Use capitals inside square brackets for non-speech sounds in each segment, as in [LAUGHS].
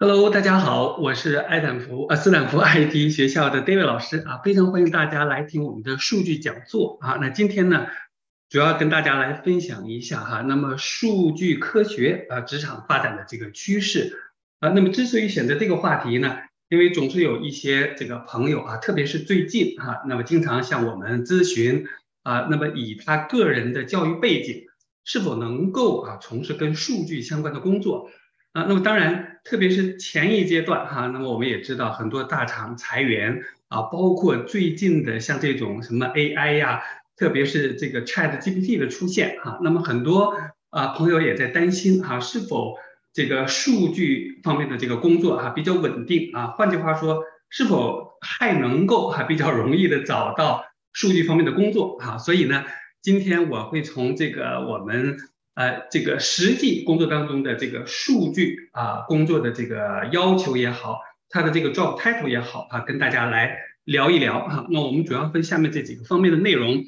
Hello，大家好，我是爱坦福呃斯坦福 IT 学校的 David 老师啊，非常欢迎大家来听我们的数据讲座啊。那今天呢，主要跟大家来分享一下哈，那么数据科学啊职场发展的这个趋势啊。那么之所以选择这个话题呢，因为总是有一些这个朋友啊，特别是最近哈，那么经常向我们咨询啊，那么以他个人的教育背景，是否能够啊从事跟数据相关的工作？啊，那么当然，特别是前一阶段哈，那么我们也知道很多大厂裁员啊，包括最近的像这种什么 AI 呀，特别是这个 Chat GPT 的出现哈，那么很多啊朋友也在担心哈，是否这个数据方面的这个工作哈比较稳定啊？换句话说，是否还能够哈比较容易的找到数据方面的工作哈？所以呢，今天我会从这个我们。呃，这个实际工作当中的这个数据啊，工作的这个要求也好，它的这个 job title 也好啊，跟大家来聊一聊哈。那我们主要分下面这几个方面的内容。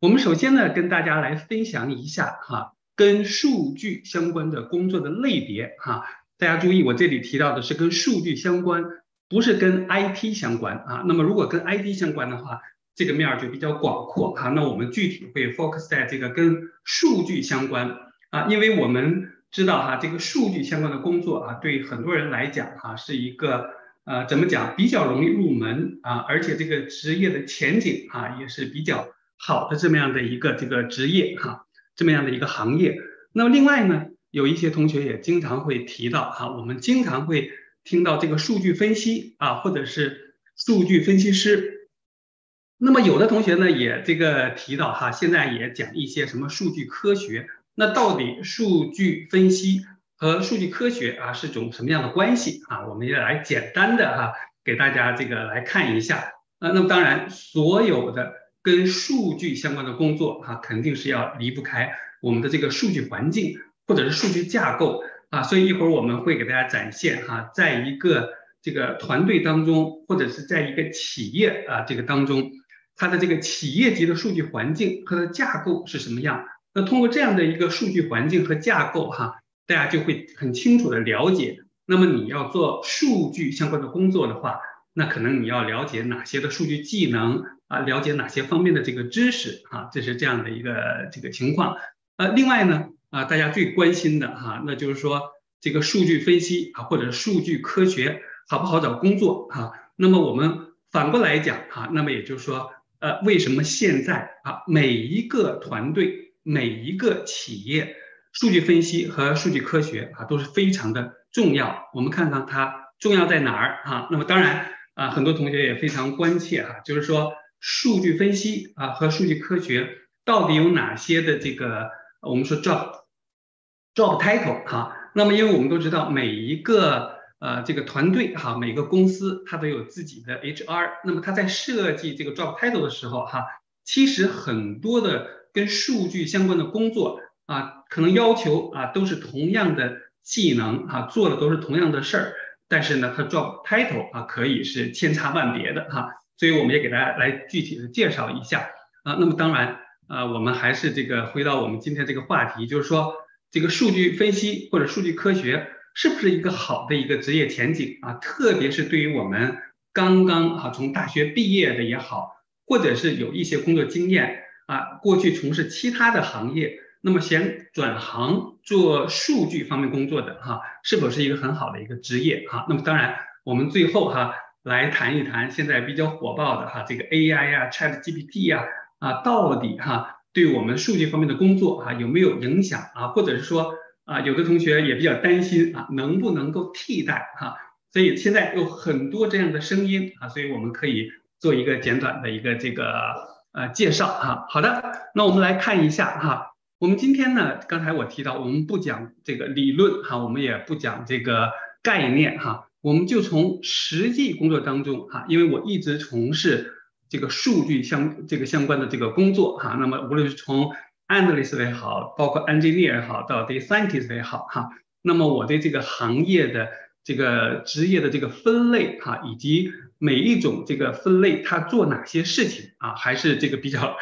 我们首先呢，跟大家来分享一下哈，跟数据相关的工作的类别哈。大家注意，我这里提到的是跟数据相关，不是跟 IT 相关啊。那么如果跟 IT 相关的话，这个面儿就比较广阔哈。那我们具体会 focus 在这个跟数据相关。啊，因为我们知道哈，这个数据相关的工作啊，对很多人来讲哈，是一个呃，怎么讲，比较容易入门啊，而且这个职业的前景哈，也是比较好的这么样的一个这个职业哈，这么样的一个行业。那么另外呢，有一些同学也经常会提到哈，我们经常会听到这个数据分析啊，或者是数据分析师。那么有的同学呢，也这个提到哈，现在也讲一些什么数据科学。那到底数据分析和数据科学啊是种什么样的关系啊？我们也来简单的哈给大家这个来看一下啊。那么当然，所有的跟数据相关的工作啊，肯定是要离不开我们的这个数据环境或者是数据架构啊。所以一会儿我们会给大家展现哈，在一个这个团队当中，或者是在一个企业啊这个当中，它的这个企业级的数据环境和它的架构是什么样。那通过这样的一个数据环境和架构，哈，大家就会很清楚的了解。那么你要做数据相关的工作的话，那可能你要了解哪些的数据技能啊，了解哪些方面的这个知识啊，这是这样的一个这个情况。呃，另外呢，啊，大家最关心的哈，那就是说这个数据分析啊，或者数据科学好不好找工作啊？那么我们反过来讲哈，那么也就是说，呃，为什么现在啊，每一个团队每一个企业数据分析和数据科学啊都是非常的重要。我们看看它重要在哪儿啊？那么当然啊，很多同学也非常关切啊，就是说数据分析啊和数据科学到底有哪些的这个我们说 job job title 哈？那么因为我们都知道每一个呃这个团队哈，每个公司它都有自己的 HR，那么它在设计这个 job title 的时候哈，其实很多的。跟数据相关的工作啊，可能要求啊都是同样的技能啊，做的都是同样的事儿，但是呢，它 job title 啊可以是千差万别的哈，所以我们也给大家来具体的介绍一下啊。那么当然啊，我们还是这个回到我们今天这个话题，就是说这个数据分析或者数据科学是不是一个好的一个职业前景啊？特别是对于我们刚刚啊从大学毕业的也好，或者是有一些工作经验。啊，过去从事其他的行业，那么想转行做数据方面工作的哈，是否是一个很好的一个职业哈？那么当然，我们最后哈来谈一谈现在比较火爆的哈这个 AI 呀、Chat GPT 呀啊，到底哈对我们数据方面的工作哈有没有影响啊？或者是说啊，有的同学也比较担心啊，能不能够替代哈？所以现在有很多这样的声音啊，所以我们可以做一个简短的一个这个。呃，介绍哈，好的，那我们来看一下哈。我们今天呢，刚才我提到，我们不讲这个理论哈，我们也不讲这个概念哈，我们就从实际工作当中哈，因为我一直从事这个数据相这个相关的这个工作哈，那么无论是从 analyst 也好，包括 engineer 也好，到 data scientist 也好哈，那么我对这个行业的这个职业的这个分类哈，以及每一种这个分类，它做哪些事情啊？还是这个比较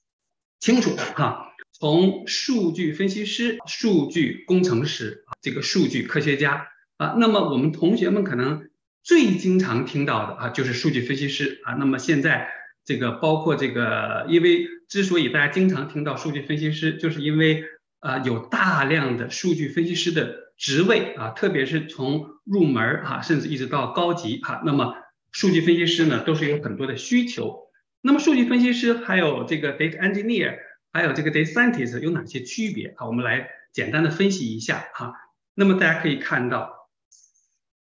[LAUGHS] 清楚的哈。从数据分析师、数据工程师、这个数据科学家啊。那么我们同学们可能最经常听到的啊，就是数据分析师啊。那么现在这个包括这个，因为之所以大家经常听到数据分析师，就是因为啊有大量的数据分析师的职位啊，特别是从入门哈，甚至一直到高级哈，那么数据分析师呢都是有很多的需求。那么数据分析师还有这个 data engineer，还有这个 data scientist 有哪些区别啊？我们来简单的分析一下哈。那么大家可以看到，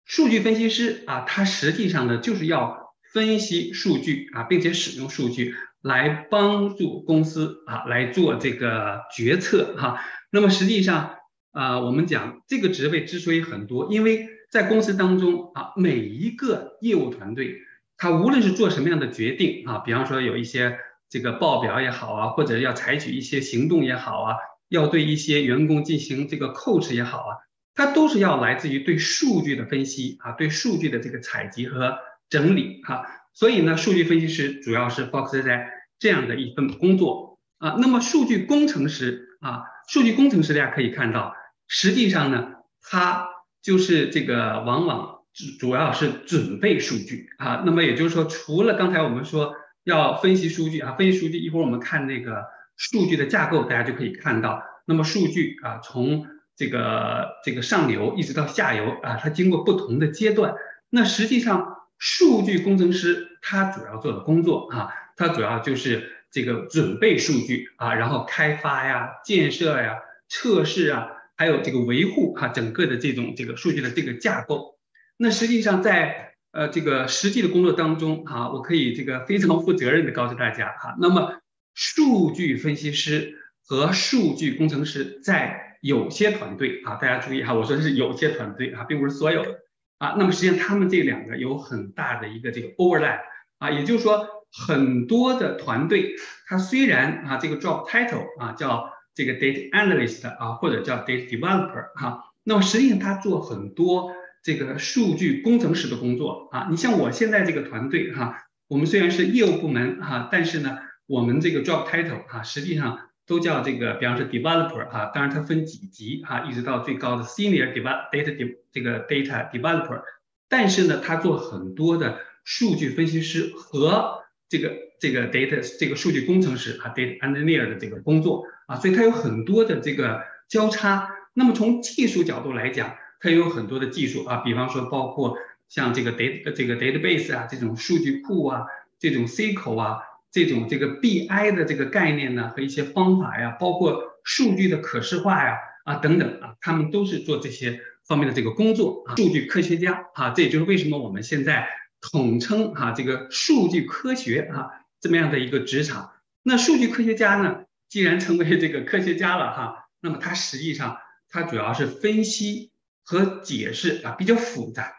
数据分析师啊，他实际上呢就是要分析数据啊，并且使用数据来帮助公司啊来做这个决策哈。那么实际上啊，我们讲这个职位之所以很多，因为在公司当中啊，每一个业务团队。他无论是做什么样的决定啊，比方说有一些这个报表也好啊，或者要采取一些行动也好啊，要对一些员工进行这个 coach 也好啊，它都是要来自于对数据的分析啊，对数据的这个采集和整理哈。所以呢，数据分析师主要是 focus 在这样的一份工作啊。那么数据工程师啊，数据工程师大家可以看到，实际上呢，他就是这个往往。主主要是准备数据啊，那么也就是说，除了刚才我们说要分析数据啊，分析数据，一会儿我们看那个数据的架构，大家就可以看到，那么数据啊，从这个这个上游一直到下游啊，它经过不同的阶段。那实际上，数据工程师他主要做的工作啊，他主要就是这个准备数据啊，然后开发呀、建设呀、测试啊，还有这个维护哈，整个的这种这个数据的这个架构。那实际上，在呃这个实际的工作当中，哈，我可以这个非常负责任的告诉大家，哈，那么数据分析师和数据工程师在有些团队啊，大家注意哈，我说的是有些团队啊，并不是所有的啊。那么实际上，他们这两个有很大的一个这个 overlap 啊，也就是说，很多的团队，它虽然啊这个 job title 啊叫这个 data analyst 啊，或者叫 data developer 哈，那么实际上他做很多。这个数据工程师的工作啊，你像我现在这个团队哈，我们虽然是业务部门哈，但是呢，我们这个 job title 哈，实际上都叫这个，比方说 developer 哈，当然它分几级哈，一直到最高的 senior develop data de 这个 data developer，但是呢，他做很多的数据分析师和这个这个 data 这个数据工程师啊 data engineer 的这个工作啊，所以它有很多的这个交叉。那么从技术角度来讲，它有很多的技术啊，比方说包括像这个 data 这个 database 啊，这种数据库啊，这种 SQL 啊，这种这个 BI 的这个概念呢和一些方法呀，包括数据的可视化呀啊等等啊，他们都是做这些方面的这个工作啊，数据科学家啊，这也就是为什么我们现在统称哈这个数据科学啊这么样的一个职场。那数据科学家呢，既然成为这个科学家了哈，那么他实际上他主要是分析。和解释啊比较复杂，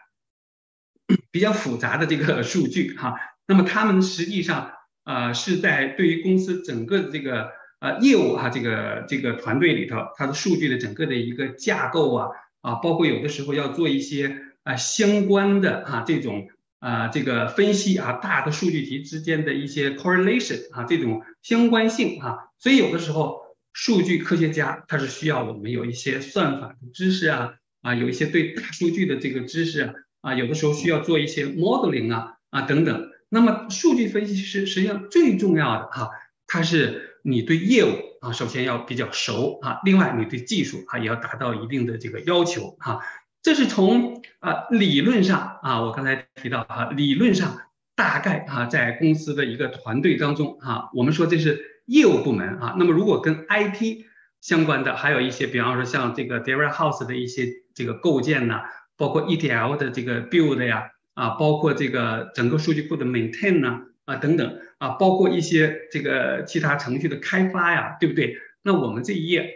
[COUGHS] 比较复杂的这个 [LAUGHS] 数据哈，那么他们实际上啊是在对于公司整个的这个呃业务哈这个这个团队里头，它的数据的整个的一个架构啊啊，包括有的时候要做一些啊相关的哈这种啊这个分析啊大的数据集之间的一些 correlation 啊这种相关性啊，所以有的时候数据科学家他是需要我们有一些算法的知识啊。啊，有一些对大数据的这个知识啊，有的时候需要做一些 modeling 啊啊等等。那么数据分析师实际上最重要的哈，它是你对业务啊首先要比较熟啊，另外你对技术啊也要达到一定的这个要求哈。这是从啊理论上啊，我刚才提到哈，理论上大概啊在公司的一个团队当中啊，我们说这是业务部门啊。那么如果跟 IT 相关的还有一些，比方说像这个 data house 的一些。这个构建呢，包括 ETL 的这个 build 呀，啊，包括这个整个数据库的 maintain 呢，啊等等，啊，包括一些这个其他程序的开发呀，对不对？那我们这一页，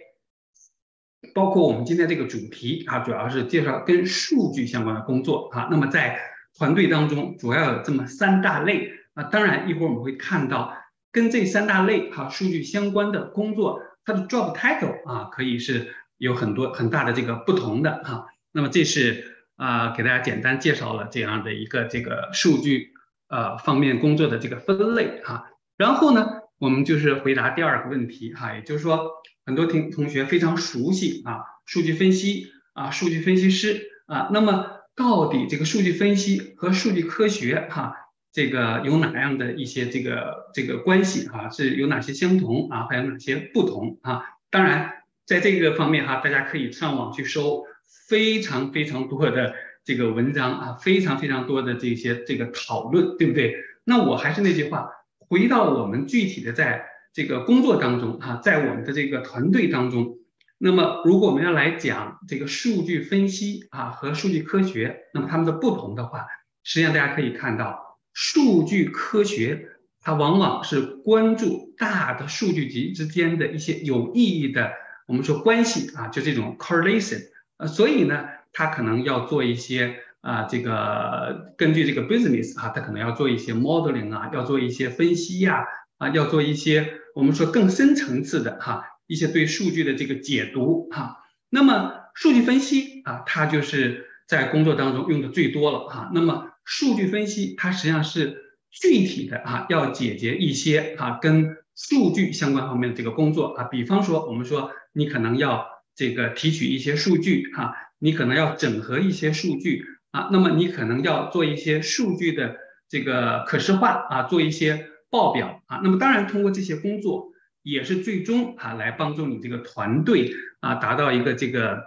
包括我们今天这个主题啊，主要是介绍跟数据相关的工作啊。那么在团队当中，主要有这么三大类啊。当然，一会儿我们会看到跟这三大类哈数据相关的工作，它的 job title 啊，可以是。有很多很大的这个不同的哈，那么这是啊给大家简单介绍了这样的一个这个数据呃方面工作的这个分类哈，然后呢我们就是回答第二个问题哈，也就是说很多听同学非常熟悉啊数据分析啊数据分析师啊，那么到底这个数据分析和数据科学哈，这个有哪样的一些这个这个关系哈？是有哪些相同啊？还有哪些不同啊？当然，在这个方面哈，大家可以上网去搜非常非常多的这个文章啊，非常非常多的这些这个讨论，对不对？那我还是那句话，回到我们具体的在这个工作当中啊，在我们的这个团队当中。那么，如果我们要来讲这个数据分析啊和数据科学，那么它们的不同的话，实际上大家可以看到，数据科学它往往是关注大的数据集之间的一些有意义的，我们说关系啊，就这种 correlation，呃，所以呢，它可能要做一些啊，这个根据这个 business 啊，他可能要做一些 modeling 啊，要做一些分析呀，啊，要做一些我们说更深层次的哈。一些对数据的这个解读哈，那么数据分析啊，它就是在工作当中用的最多了哈。那么数据分析它实际上是具体的啊，要解决一些啊跟数据相关方面的这个工作啊。比方说，我们说你可能要这个提取一些数据哈，你可能要整合一些数据啊，那么你可能要做一些数据的这个可视化啊，做一些报表啊。那么当然通过这些工作。也是最终啊，来帮助你这个团队啊，达到一个这个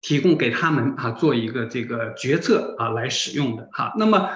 提供给他们啊，做一个这个决策啊来使用的哈。那么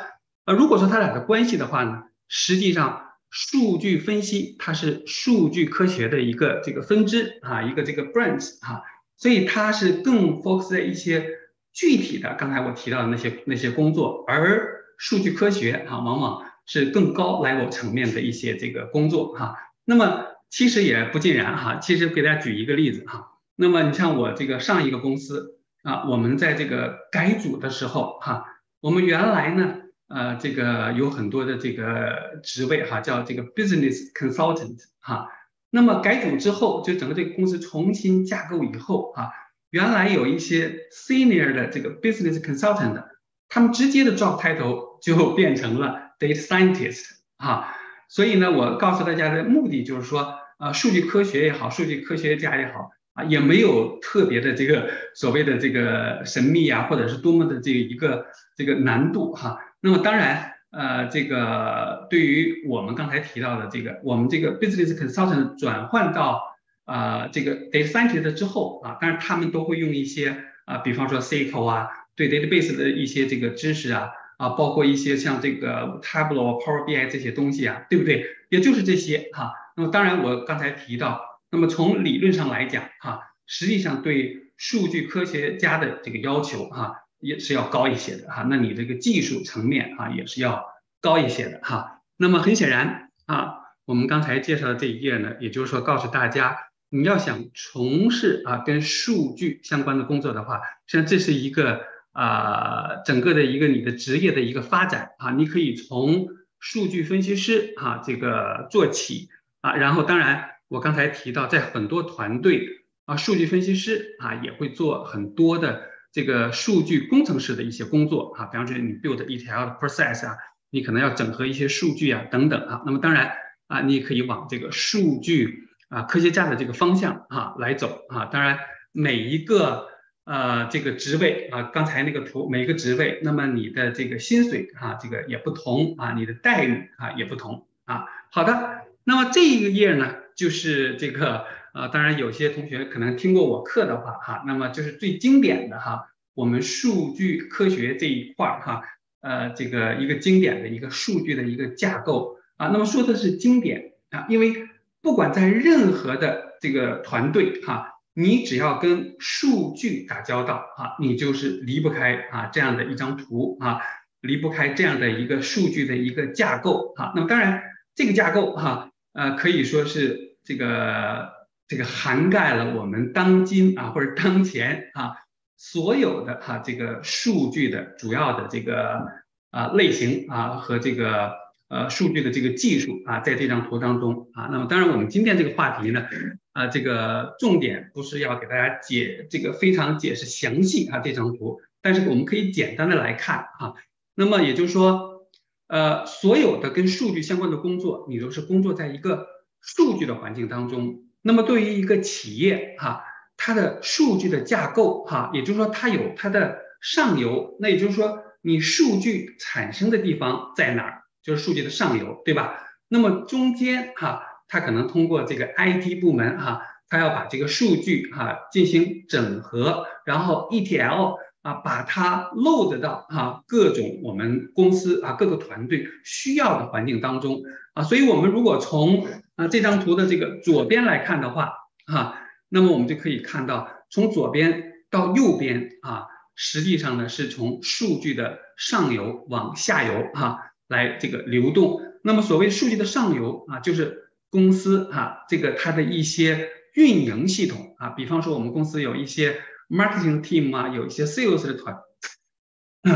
呃，如果说它俩的关系的话呢，实际上数据分析它是数据科学的一个这个分支啊，一个这个 branch 哈，所以它是更 focus 在一些具体的刚才我提到的那些那些工作，而数据科学啊，往往是更高 level 层面的一些这个工作哈。那么其实也不尽然哈，其实给大家举一个例子哈。那么你像我这个上一个公司啊，我们在这个改组的时候哈，我们原来呢，呃，这个有很多的这个职位哈，叫这个 business consultant 哈。那么改组之后，就整个这个公司重新架构以后啊，原来有一些 senior 的这个 business consultant，他们直接的 job title 就变成了 data scientist 哈。所以呢，我告诉大家的目的就是说，啊，数据科学也好，数据科学家也好，啊，也没有特别的这个所谓的这个神秘啊，或者是多么的这一个这个难度哈。那么当然，呃，这个对于我们刚才提到的这个，我们这个 business consultant 转换到啊这个 data scientist 之后啊，但是他们都会用一些啊，比方说 SQL 啊，对 database 的一些这个知识啊。啊，包括一些像这个 Tableau、Power BI 这些东西啊，对不对？也就是这些哈。那么当然，我刚才提到，那么从理论上来讲哈，实际上对数据科学家的这个要求哈，也是要高一些的哈。那你这个技术层面啊，也是要高一些的哈。那么很显然啊，我们刚才介绍的这一页呢，也就是说告诉大家，你要想从事啊跟数据相关的工作的话，实际上这是一个。啊，整个的一个你的职业的一个发展啊，你可以从数据分析师啊这个做起啊，然后当然我刚才提到，在很多团队啊，数据分析师啊也会做很多的这个数据工程师的一些工作啊，比方说你 build 一条的 process 啊，你可能要整合一些数据啊等等啊，那么当然啊，你也可以往这个数据啊科学家的这个方向啊来走啊，当然每一个。呃，这个职位啊，刚才那个图，每一个职位，那么你的这个薪水啊，这个也不同啊，你的待遇啊也不同啊。好的，那么这一页呢，就是这个呃，当然有些同学可能听过我课的话哈，那么就是最经典的哈，我们数据科学这一块哈，呃，这个一个经典的一个数据的一个架构啊。那么说的是经典啊，因为不管在任何的这个团队哈。你只要跟数据打交道啊，你就是离不开啊这样的一张图啊，离不开这样的一个数据的一个架构啊。那么当然，这个架构哈，呃，可以说是这个这个涵盖了我们当今啊或者当前啊所有的哈这个数据的主要的这个啊类型啊和这个。呃，数据的这个技术啊，在这张图当中啊，那么当然我们今天这个话题呢，啊，这个重点不是要给大家解这个非常解释详细啊这张图，但是我们可以简单的来看啊，那么也就是说，呃，所有的跟数据相关的工作，你都是工作在一个数据的环境当中，那么对于一个企业哈，它的数据的架构哈，也就是说它有它的上游，那也就是说你数据产生的地方在哪儿，就是数据的上游，对吧？那么中间哈，它可能通过这个 IT 部门哈，它要把这个数据哈进行整合，然后 ETL。啊，把它 load 到啊各种我们公司啊各个团队需要的环境当中啊，所以我们如果从啊这张图的这个左边来看的话啊，那么我们就可以看到从左边到右边啊，实际上呢是从数据的上游往下游啊来这个流动。那么所谓数据的上游啊，就是公司啊这个它的一些运营系统啊，比方说我们公司有一些。marketing team 啊，有一些 sales 的团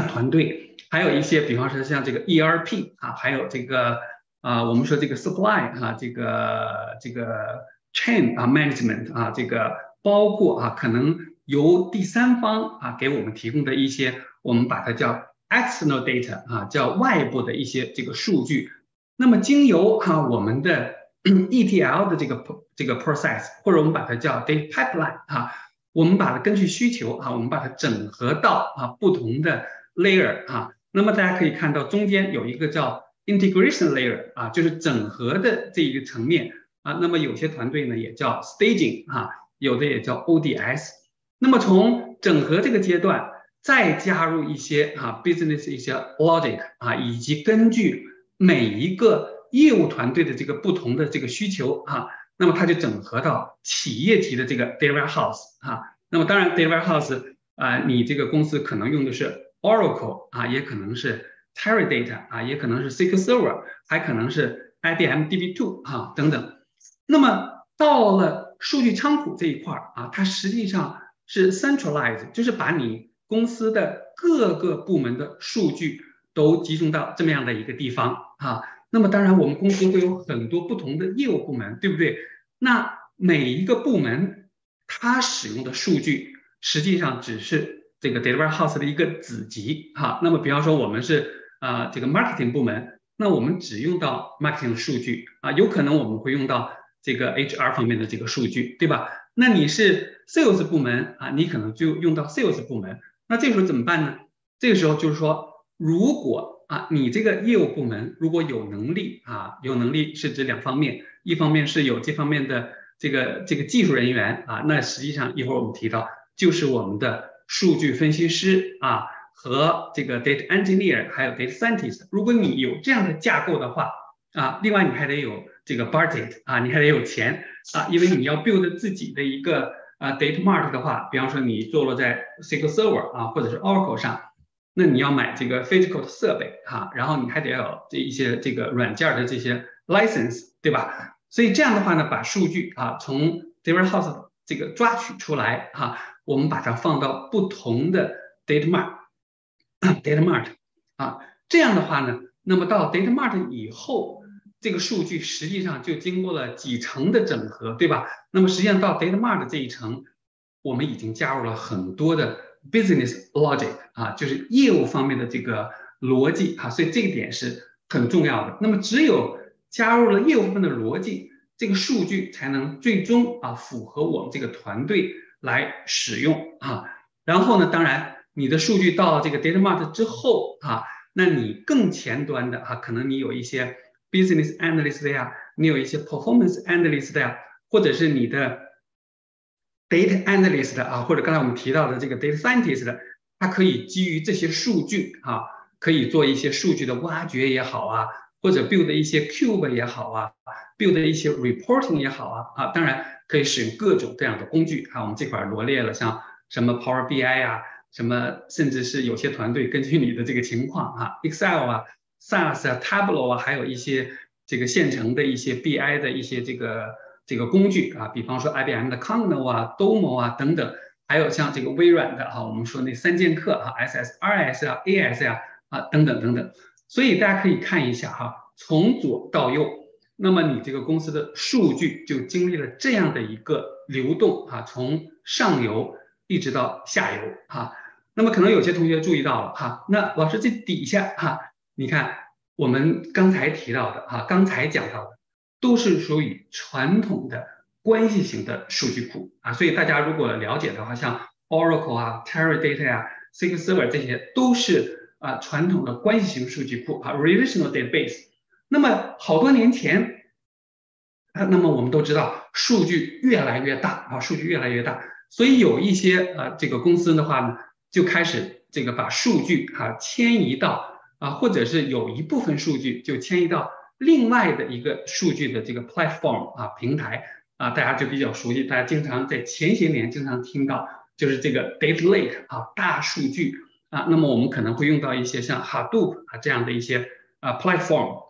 团队，还有一些，比方说像这个 ERP 啊，还有这个啊，我们说这个 supply 啊，这个这个 chain 啊 management 啊，这个包括啊，可能由第三方啊给我们提供的一些，我们把它叫 external data 啊，叫外部的一些这个数据。那么经由哈我们的 [CLEARS THROAT] ETL 的这个这个 process，或者我们把它叫 data pipeline 啊。我们把它根据需求啊，我们把它整合到啊不同的 layer 啊，那么大家可以看到中间有一个叫 integration layer 啊，就是整合的这一个层面啊。那么有些团队呢也叫 staging 啊，有的也叫 ODS。那么从整合这个阶段再加入一些啊 business 一些 logic 啊，以及根据每一个业务团队的这个不同的这个需求啊。那么它就整合到企业级的这个 data warehouse 啊，那么当然 data warehouse 啊，你这个公司可能用的是 Oracle 啊，也可能是 Teradata 啊，也可能是 SQL Server，还可能是 IBM DB2 啊等等。那么到了数据仓库这一块儿啊，它实际上是 centralized，就是把你公司的各个部门的数据都集中到这么样的一个地方啊。那么当然，我们公司会有很多不同的业务部门，对不对？那每一个部门它使用的数据，实际上只是这个 delivery house 的一个子集哈。那么比方说我们是啊这个 marketing 部门，那我们只用到 marketing 的数据啊，有可能我们会用到这个 HR 方面的这个数据，对吧？那你是 sales 部门啊，你可能就用到 sales 部门。那这时候怎么办呢？这个时候就是说，如果啊，你这个业务部门如果有能力啊，有能力是指两方面，一方面是有这方面的这个这个技术人员啊，那实际上一会儿我们提到就是我们的数据分析师啊和这个 data engineer 还有 data scientist。如果你有这样的架构的话啊，另外你还得有这个 budget 啊，你还得有钱啊，因为你要 build 自己的一个啊 data mart 的话，比方说你坐落在 SQL Server 啊或者是 Oracle 上。那你要买这个 physical 的设备哈，然后你还得要有这一些这个软件的这些 license，对吧？所以这样的话呢，把数据啊从 data house 这个抓取出来哈，我们把它放到不同的 data mart，data [COUGHS] mart 啊，这样的话呢，那么到 data mart 以后，这个数据实际上就经过了几层的整合，对吧？那么实际上到 data mart 这一层，我们已经加入了很多的。business logic 啊，就是业务方面的这个逻辑啊，所以这一点是很重要的。那么只有加入了业务部分的逻辑，这个数据才能最终啊符合我们这个团队来使用啊。然后呢，当然你的数据到这个 data mart 之后啊，那你更前端的啊，可能你有一些 business analyst 呀，你有一些 performance analyst 呀，或者是你的。data analyst 啊，或者刚才我们提到的这个 data scientist，它可以基于这些数据啊，可以做一些数据的挖掘也好啊，或者 build 一些 cube 也好啊，build 一些 reporting 也好啊啊，当然可以使用各种各样的工具啊。我们这块罗列了像什么 Power BI 啊，什么甚至是有些团队根据你的这个情况啊，Excel 啊，SAS 啊，Tableau 啊，还有一些这个现成的一些 BI 的一些这个。这个工具啊，比方说 IBM 的 Conno 啊、Domo 啊等等，还有像这个微软的哈，我们说那三剑客啊，SSRS 啊、AS 呀啊等等等等。所以大家可以看一下哈，从左到右，那么你这个公司的数据就经历了这样的一个流动啊，从上游一直到下游哈。那么可能有些同学注意到了哈，那老师这底下哈，你看我们刚才提到的哈，刚才讲到的。都是属于传统的关系型的数据库啊。所以大家如果了解的话，像 Oracle 啊、Teradata 啊、SQL Server 这些都是啊传统的关系型数据库啊 （relational database）。那么好多年前啊，那么我们都知道数据越来越大啊，数据越来越大，所以有一些呃这个公司的话呢，就开始这个把数据啊迁移到啊，或者是有一部分数据就迁移到另外的一个数据的这个 platform 啊平台啊，大家就比较熟悉，大家经常在前些年经常听到。就是这个 data lake 啊，大数据啊，那么我们可能会用到一些像 Hadoop 啊这样的一些啊 platform。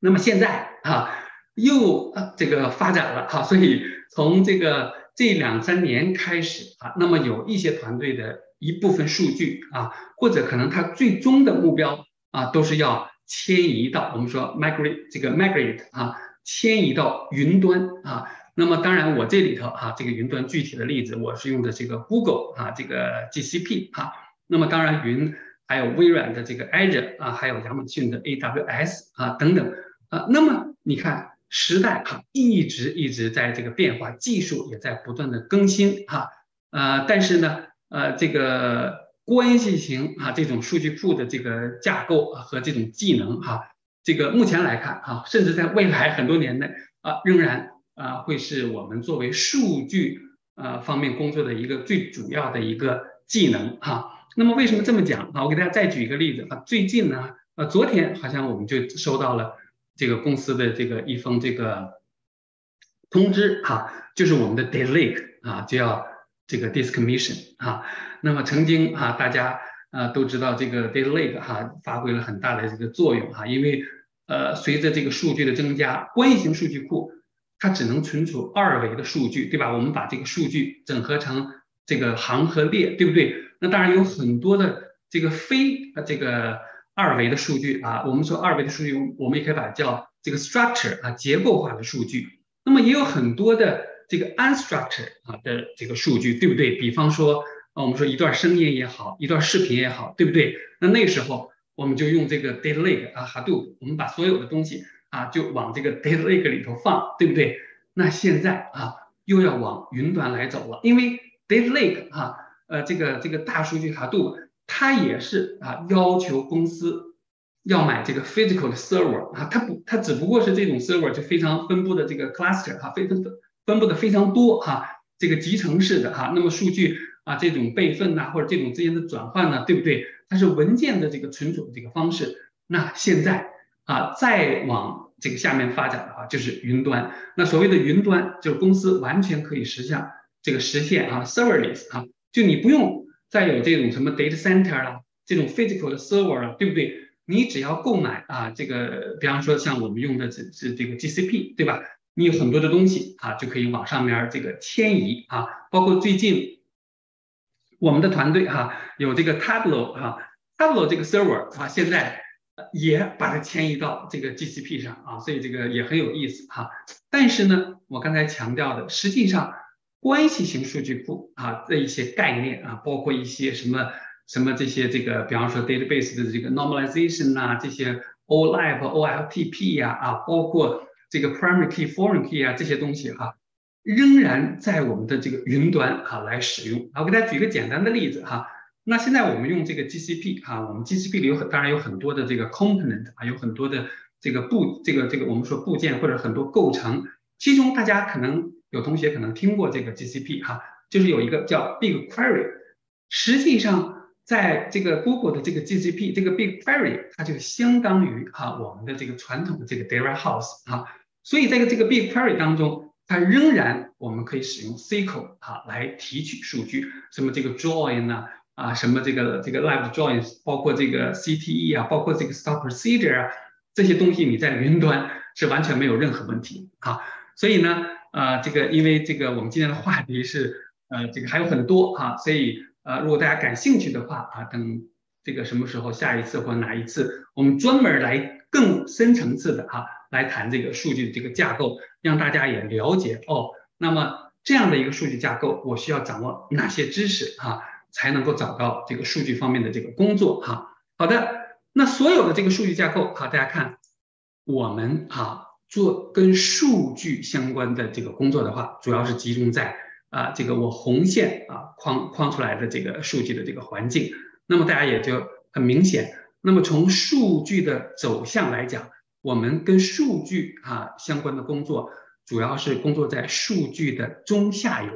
那么现在啊，又这个发展了哈，所以从这个这两三年开始啊，那么有一些团队的一部分数据啊，或者可能它最终的目标啊，都是要迁移到我们说 migrate 这个 migrate 啊，迁移到云端啊。那么当然，我这里头啊，这个云端具体的例子，我是用的这个 Google 啊，这个 GCP 啊。那么当然，云还有微软的这个 Azure 啊，还有亚马逊的 AWS 啊等等啊。那么你看，时代哈一直一直在这个变化，技术也在不断的更新哈。呃，但是呢，呃，这个关系型啊这种数据库的这个架构和这种技能哈，这个目前来看哈，甚至在未来很多年内啊，仍然。啊，会是我们作为数据呃方面工作的一个最主要的一个技能哈。那么为什么这么讲啊？我给大家再举一个例子啊。最近呢，呃，昨天好像我们就收到了这个公司的这个一封这个通知哈，就是我们的 data lake 啊就要这个 discommission 啊。那么曾经啊，大家啊都知道这个 data lake 哈发挥了很大的这个作用哈，因为呃随着这个数据的增加，关系型数据库。它只能存储二维的数据，对吧？我们把这个数据整合成这个行和列，对不对？那当然有很多的这个非这个二维的数据啊。我们说二维的数据，我们也可以把它叫这个 structure 啊，结构化的数据。那么也有很多的这个 unstructured 啊的这个数据，对不对？比方说啊，我们说一段声音也好，一段视频也好，对不对？那那时候我们就用这个 data lake 啊，Hadoop，我们把所有的东西。啊，就往这个 data lake 里头放，对不对？那现在啊，又要往云端来走了，因为 data lake 哈，呃，这个这个大数据 Hadoop，它也是啊，要求公司要买这个 physical 的 server 啊，它不，它只不过是这种 server 就非常分布的这个 cluster 哈，分分分布的非常多哈，这个集成式的哈，那么数据啊，这种备份呐，或者这种之间的转换呢，对不对？它是文件的这个存储的这个方式，那现在。啊，再往这个下面发展的话，就是云端。那所谓的云端，就是公司完全可以实现这个实现啊，serverless 啊，就你不用再有这种什么 data center 啦，这种 physical 的 server 了，对不对？你只要购买啊，这个比方说像我们用的这这这个 GCP，对吧？你有很多的东西啊，就可以往上面这个迁移啊，包括最近我们的团队哈，有这个 Tableau 哈，Tableau 这个 server 啊，现在。也把它迁移到这个 GCP 上啊，所以这个也很有意思哈。但是呢，我刚才强调的，实际上关系型数据库啊的一些概念啊，包括一些什么什么这些这个，比方说 database 的这个 normalization 呐，这些 OLAP、OLTP 呀啊，包括这个 primary key、foreign key 啊这些东西哈，仍然在我们的这个云端哈来使用。我给大家举一个简单的例子哈。那现在我们用这个 GCP 啊，我们 GCP 里有很当然有很多的这个 component 啊，有很多的这个部这个这个我们说部件或者很多构成，其中大家可能有同学可能听过这个 GCP 哈，就是有一个叫 BigQuery，实际上在这个 Google 的这个 GCP 这个 BigQuery 它就相当于哈我们的这个传统的这个 Data House 啊，所以在这个 BigQuery 当中，它仍然我们可以使用 SQL 啊来提取数据，什么这个 Join 呢？啊，什么这个这个 live Join，包括这个 CTE 啊，包括这个 stop procedure 啊，这些东西你在云端是完全没有任何问题啊。所以呢，呃，这个因为这个我们今天的话题是呃这个还有很多哈，所以呃如果大家感兴趣的话啊，等这个什么时候下一次或哪一次，我们专门来更深层次的哈来谈这个数据的这个架构，让大家也了解哦。那么这样的一个数据架构，我需要掌握哪些知识哈？才能够找到这个数据方面的这个工作哈。好的，那所有的这个数据架构哈，大家看，我们哈做跟数据相关的这个工作的话，主要是集中在啊这个我红线啊框框出来的这个数据的这个环境。那么大家也就很明显。那么从数据的走向来讲，我们跟数据啊相关的工作，主要是工作在数据的中下游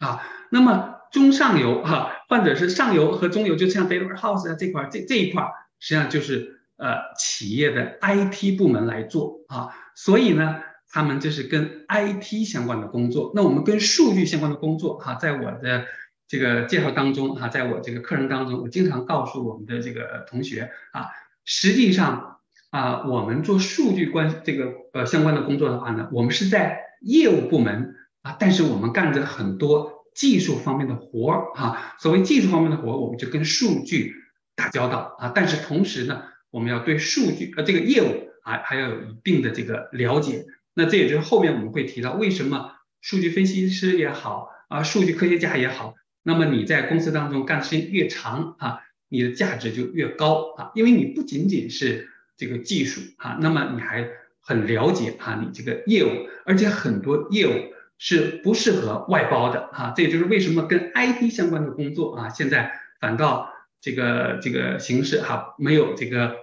啊。那么中上游哈，或者是上游和中游，就像 data house 啊这块这这一块，实际上就是呃企业的 IT 部门来做啊。所以呢，他们就是跟 IT 相关的工作。那我们跟数据相关的工作哈，在我的。这个介绍当中哈，在我这个课程当中，我经常告诉我们的这个同学啊，实际上啊，我们做数据关这个呃相关的工作的话呢，我们是在业务部门啊，但是我们干着很多技术方面的活儿啊。所谓技术方面的活儿，我们就跟数据打交道啊。但是同时呢，我们要对数据呃这个业务啊还要有一定的这个了解。那这也就是后面我们会提到，为什么数据分析师也好啊，数据科学家也好。那么你在公司当中干的时间越长啊，你的价值就越高啊，因为你不仅仅是这个技术啊，那么你还很了解啊，你这个业务，而且很多业务是不适合外包的啊，这也就是为什么跟 IT 相关的工作啊，现在反倒这个这个形式哈，没有这个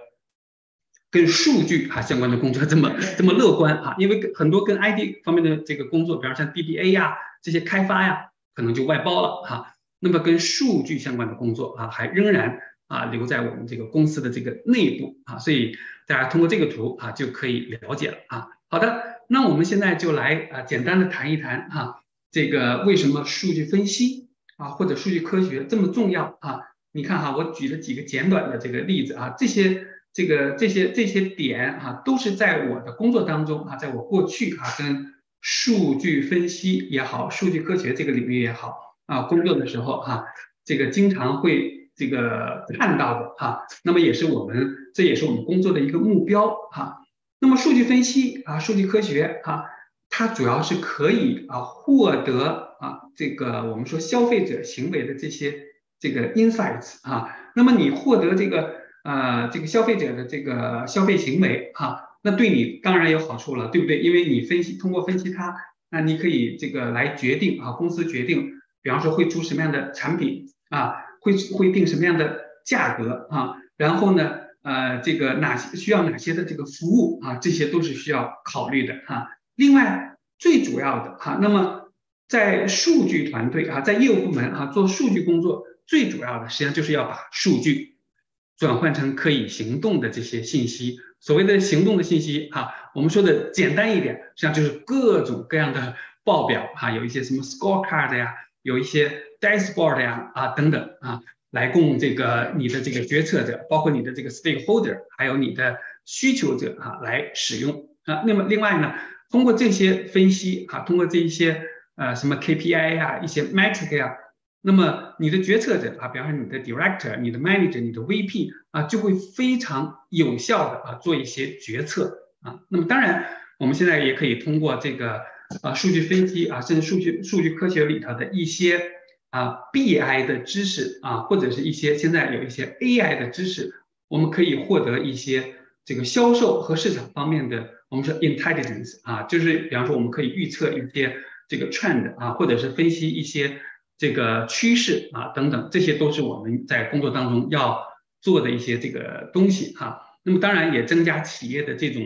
跟数据哈相关的工作这么这么乐观啊，因为很多跟 ID 方面的这个工作，比方像 DBA 呀这些开发呀。可能就外包了哈，那么跟数据相关的工作啊，还仍然啊留在我们这个公司的这个内部啊，所以大家通过这个图啊就可以了解了啊。好的，那我们现在就来啊简单的谈一谈哈，这个为什么数据分析啊或者数据科学这么重要啊？你看哈，我举了几个简短的这个例子啊，这些这个这些这些点啊，都是在我的工作当中啊，在我过去啊跟。数据分析也好，数据科学这个领域也好啊，工作的时候哈，这个经常会这个看到的哈，那么也是我们这也是我们工作的一个目标哈。那么数据分析啊，数据科学啊，它主要是可以啊获得啊这个我们说消费者行为的这些这个 insights 啊，那么你获得这个呃这个消费者的这个消费行为哈。那对你当然有好处了，对不对？因为你分析通过分析它，那你可以这个来决定啊，公司决定，比方说会出什么样的产品啊，会会定什么样的价格啊，然后呢，呃，这个哪些需要哪些的这个服务啊，这些都是需要考虑的哈。另外最主要的哈，那么在数据团队啊，在业务部门啊做数据工作，最主要的实际上就是要把数据。转换成可以行动的这些信息，所谓的行动的信息哈，我们说的简单一点，实际上就是各种各样的报表哈，有一些什么 scorecard 呀，有一些 dashboard 呀啊等等啊，来供这个你的这个决策者，包括你的这个 stakeholder，还有你的需求者哈来使用啊。那么另外呢，通过这些分析哈，通过这一些呃什么 KPI 呀，一些 metric 呀。那么你的决策者啊，比方说你的 director、你的 manager、你的 VP 啊，就会非常有效的啊做一些决策啊。那么当然，我们现在也可以通过这个啊数据分析啊，甚至数据数据科学里头的一些啊 BI 的知识啊，或者是一些现在有一些 AI 的知识，我们可以获得一些这个销售和市场方面的我们说 intelligence 啊，就是比方说我们可以预测一些这个 trend 啊，或者是分析一些。这个趋势啊，等等，这些都是我们在工作当中要做的一些这个东西哈。那么当然也增加企业的这种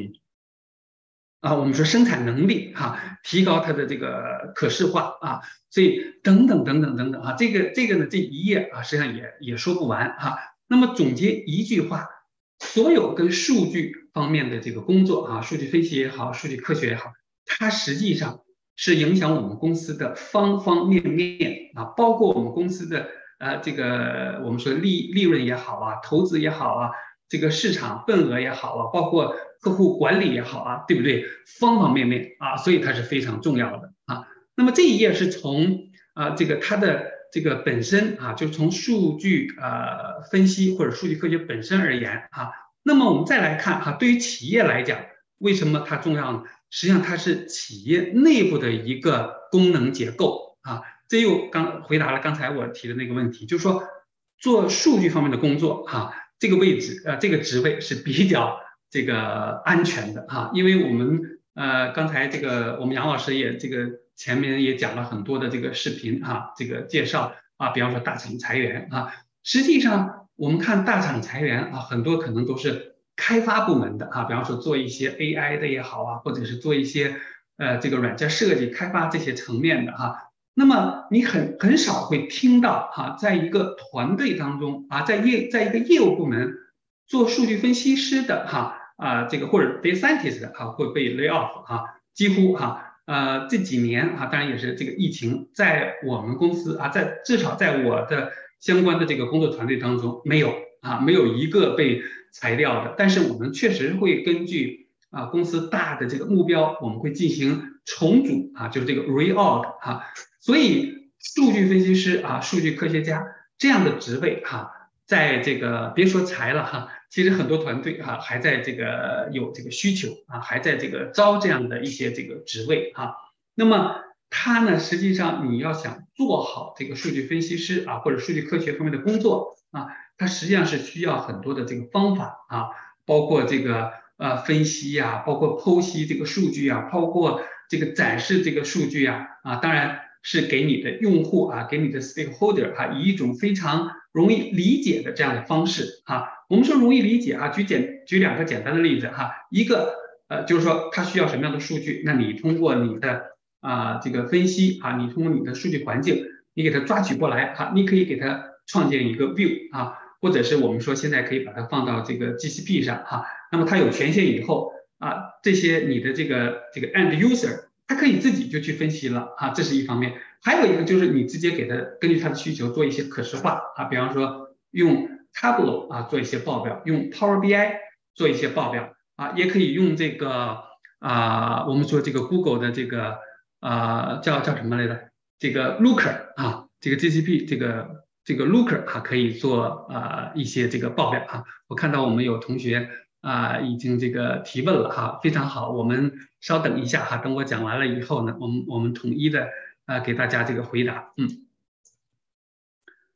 啊，我们说生产能力哈，提高它的这个可视化啊，所以等等等等等等啊，这个这个呢这一页啊，实际上也也说不完哈。那么总结一句话，所有跟数据方面的这个工作啊，数据分析也好，数据科学也好，它实际上。是影响我们公司的方方面面啊，包括我们公司的呃这个我们说利利润也好啊，投资也好啊，这个市场份额也好啊，包括客户管理也好啊，对不对？方方面面啊，所以它是非常重要的啊。那么这一页是从啊这个它的这个本身啊，就从数据呃分析或者数据科学本身而言啊。那么我们再来看哈，对于企业来讲，为什么它重要呢？实际上它是企业内部的一个功能结构啊，这又刚回答了刚才我提的那个问题，就是说做数据方面的工作哈，这个位置呃这个职位是比较这个安全的哈，因为我们呃，刚才这个我们杨老师也这个前面也讲了很多的这个视频哈，这个介绍啊，比方说大厂裁员啊，实际上我们看大厂裁员啊，很多可能都是开发部门的啊，比方说做一些 AI 的也好啊，或者是做一些呃这个软件设计开发这些层面的哈。那么你很很少会听到哈，在一个团队当中啊，在业在一个业务部门做数据分析师的哈。啊，这个或者 data scientist 的哈会被 lay off 哈，几乎哈呃这几年啊，当然也是这个疫情，在我们公司啊，在至少在我的相关的这个工作团队当中没有啊，没有一个被材料的。但是我们确实会根据啊公司大的这个目标，我们会进行重组啊，就是这个 reorg 啊。所以数据分析师啊，数据科学家这样的职位哈，在这个别说裁了哈。其实很多团队哈还在这个有这个需求啊，还在这个招这样的一些这个职位啊。那么他呢，实际上你要想做好这个数据分析师啊，或者数据科学方面的工作啊，它实际上是需要很多的这个方法啊，包括这个呃分析呀，包括剖析这个数据啊，包括这个展示这个数据啊啊，当然是给你的用户啊，给你的 stakeholder 哈，以一种非常容易理解的这样的方式啊。我们说容易理解啊，举简举两个简单的例子哈，一个呃就是说它需要什么样的数据，那你通过你的啊这个分析啊，你通过你的数据环境，你给它抓取过来哈，你可以给它创建一个 view 啊，或者是我们说现在可以把它放到这个 GCP 上哈，那么它有权限以后啊，这些你的这个这个 end user 它可以自己就去分析了啊，这是一方面，还有一个就是你直接给它根据它的需求做一些可视化啊，比方说用。Tableau 啊，做一些报表，用 Power BI 做一些报表啊，也可以用这个啊，我们说这个 Google 的这个啊，叫叫什么来着？这个 Looker 啊，这个 GCP 这个这个 Looker 啊，可以做啊一些这个报表啊。我看到我们有同学啊已经这个提问了哈，非常好，我们稍等一下哈，等我讲完了以后呢，我们我们统一的啊给大家这个回答，嗯，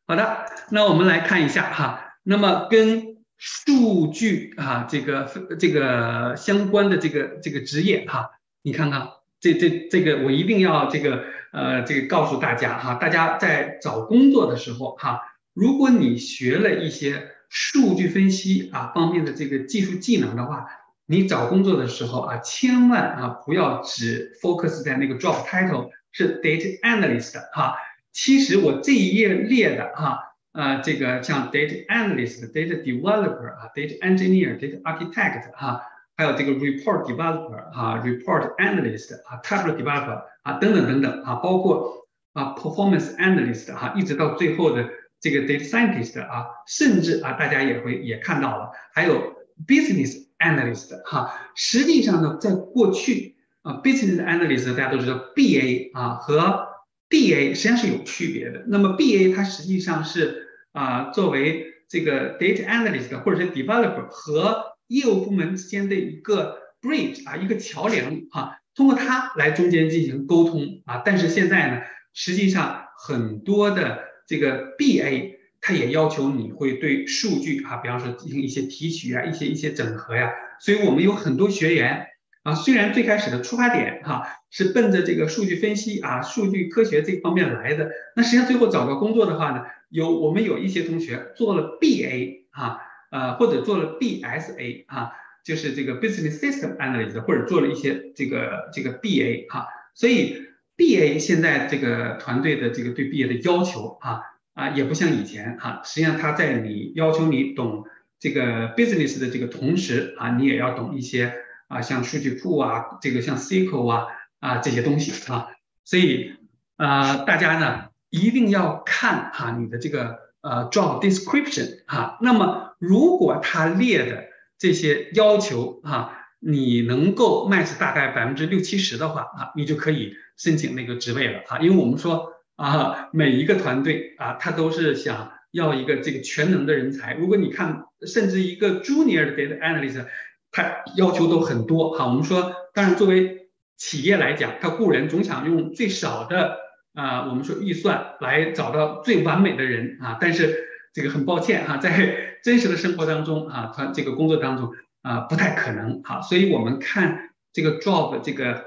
好的，那我们来看一下哈。那么跟数据啊，这个这个相关的这个这个职业哈，你看看这这这个我一定要这个呃这个告诉大家哈，大家在找工作的时候哈，如果你学了一些数据分析啊方面的这个技术技能的话，你找工作的时候啊，千万啊不要只 focus 在那个 job title 是 data analyst 哈，其实我这一页列的哈。啊，这个像 data analyst、data developer 啊，data engineer、data architect 哈，还有这个 report developer 啊，report analyst 啊 table developer 啊，等等等等啊，包括啊 performance analyst 哈，一直到最后的这个 data scientist 啊，甚至啊，大家也会也看到了，还有 business analyst 哈。实际上呢，在过去啊，business analyst 大家都知道 BA 啊和 DA 实际上是有区别的。那么 BA 它实际上是啊，作为这个 data analyst 或者是 developer 和业务部门之间的一个 bridge 啊，一个桥梁啊，通过它来中间进行沟通啊。但是现在呢，实际上很多的这个 BA 它也要求你会对数据啊，比方说进行一些提取啊，一些一些整合呀。所以我们有很多学员啊，虽然最开始的出发点哈是奔着这个数据分析啊、数据科学这方面来的，那实际上最后找到工作的话呢？有我们有一些同学做了 BA 啊，呃或者做了 BSA 啊，就是这个 Business System Analyst，或者做了一些这个这个 BA 哈，所以 BA 现在这个团队的这个对毕业的要求啊啊也不像以前哈，实际上他在你要求你懂这个 Business 的这个同时啊，你也要懂一些啊像数据库啊，这个像 SQL 啊啊这些东西啊，所以啊大家呢。一定要看哈你的这个呃 job description 哈，那么如果他列的这些要求啊，你能够 match 大概百分之六七十的话啊，你就可以申请那个职位了啊，因为我们说啊每一个团队啊，他都是想要一个这个全能的人才。如果你看甚至一个 junior 的 data analyst，他要求都很多哈。我们说，当然作为企业来讲，他雇人总想用最少的。啊，我们说预算来找到最完美的人啊，但是这个很抱歉哈，在 [LAUGHS] 真实的生活当中啊，他这个工作当中啊不太可能哈，所以我们看这个 job 这个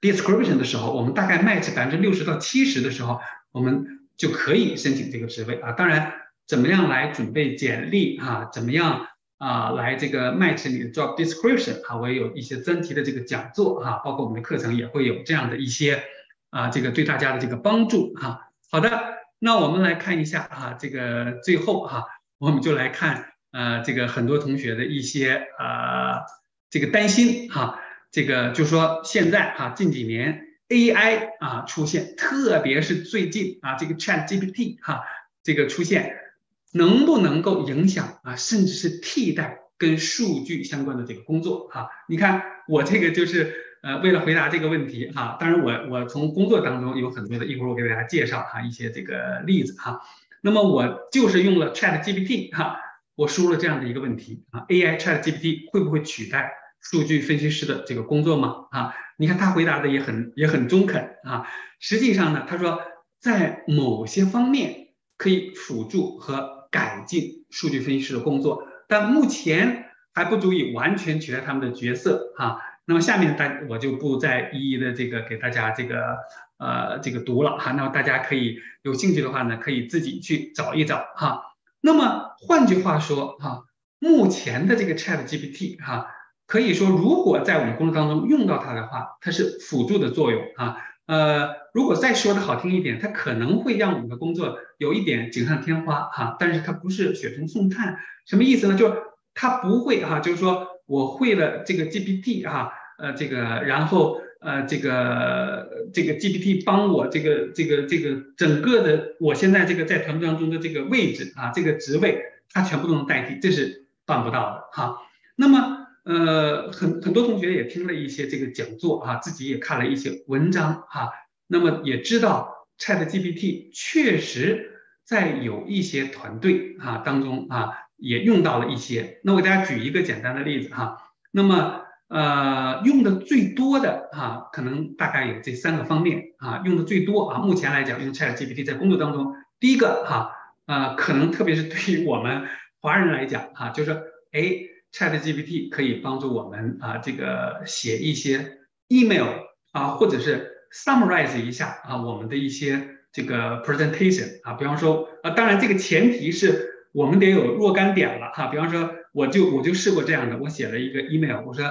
description 的时候，我们大概 match 百分之六十到七十的时候，我们就可以申请这个职位啊。当然，怎么样来准备简历啊？怎么样啊来这个 match 你的 job description 啊？我也有一些专题的这个讲座哈，包括我们的课程也会有这样的一些啊，这个对大家的这个帮助哈。好的，那我们来看一下啊，这个最后啊，我们就来看呃，这个很多同学的一些呃这个担心哈，这个就说现在哈近几年 AI 啊出现，特别是最近啊这个 ChatGPT 哈这个出现，能不能够影响啊，甚至是替代跟数据相关的这个工作哈？你看我这个就是。呃，为了回答这个问题哈，当然我我从工作当中有很多的，一会儿我给大家介绍哈一些这个例子哈。那么我就是用了 Chat GPT 哈，我输入了这样的一个问题啊，AI Chat GPT 会不会取代数据分析师的这个工作吗？啊，你看他回答的也很也很中肯啊。实际上呢，他说在某些方面可以辅助和改进数据分析师的工作，但目前还不足以完全取代他们的角色哈。那么下面大我就不再一一的这个给大家这个呃这个读了哈，那么大家可以有兴趣的话呢，可以自己去找一找哈。那么换句话说哈，目前的这个 Chat GPT 哈，可以说如果在我们工作当中用到它的话，它是辅助的作用哈。呃，如果再说的好听一点，它可能会让我们的工作有一点锦上添花哈，但是它不是雪中送炭。什么意思呢？就是它不会哈，就是说。我会了这个 GPT 哈，呃，这个，然后呃，这个这个 GPT 帮我这个这个这个整个的我现在这个在团队当中的这个位置啊，这个职位，它全部都能代替，这是办不到的哈。那么呃，很很多同学也听了一些这个讲座啊，自己也看了一些文章哈，那么也知道 ChatGPT 确实在有一些团队啊当中啊。也用到了一些，那我给大家举一个简单的例子哈。那么，呃，用的最多的哈，可能大概有这三个方面啊，用的最多啊。目前来讲，用 ChatGPT 在工作当中，第一个哈，呃，可能特别是对于我们华人来讲哈，就是哎，ChatGPT 可以帮助我们啊，这个写一些 email 啊，或者是 summarize 一下啊，我们的一些这个 presentation 啊，比方说啊，当然这个前提是。我们得有若干点了哈，比方说，我就我就试过这样的，我写了一个 email，我说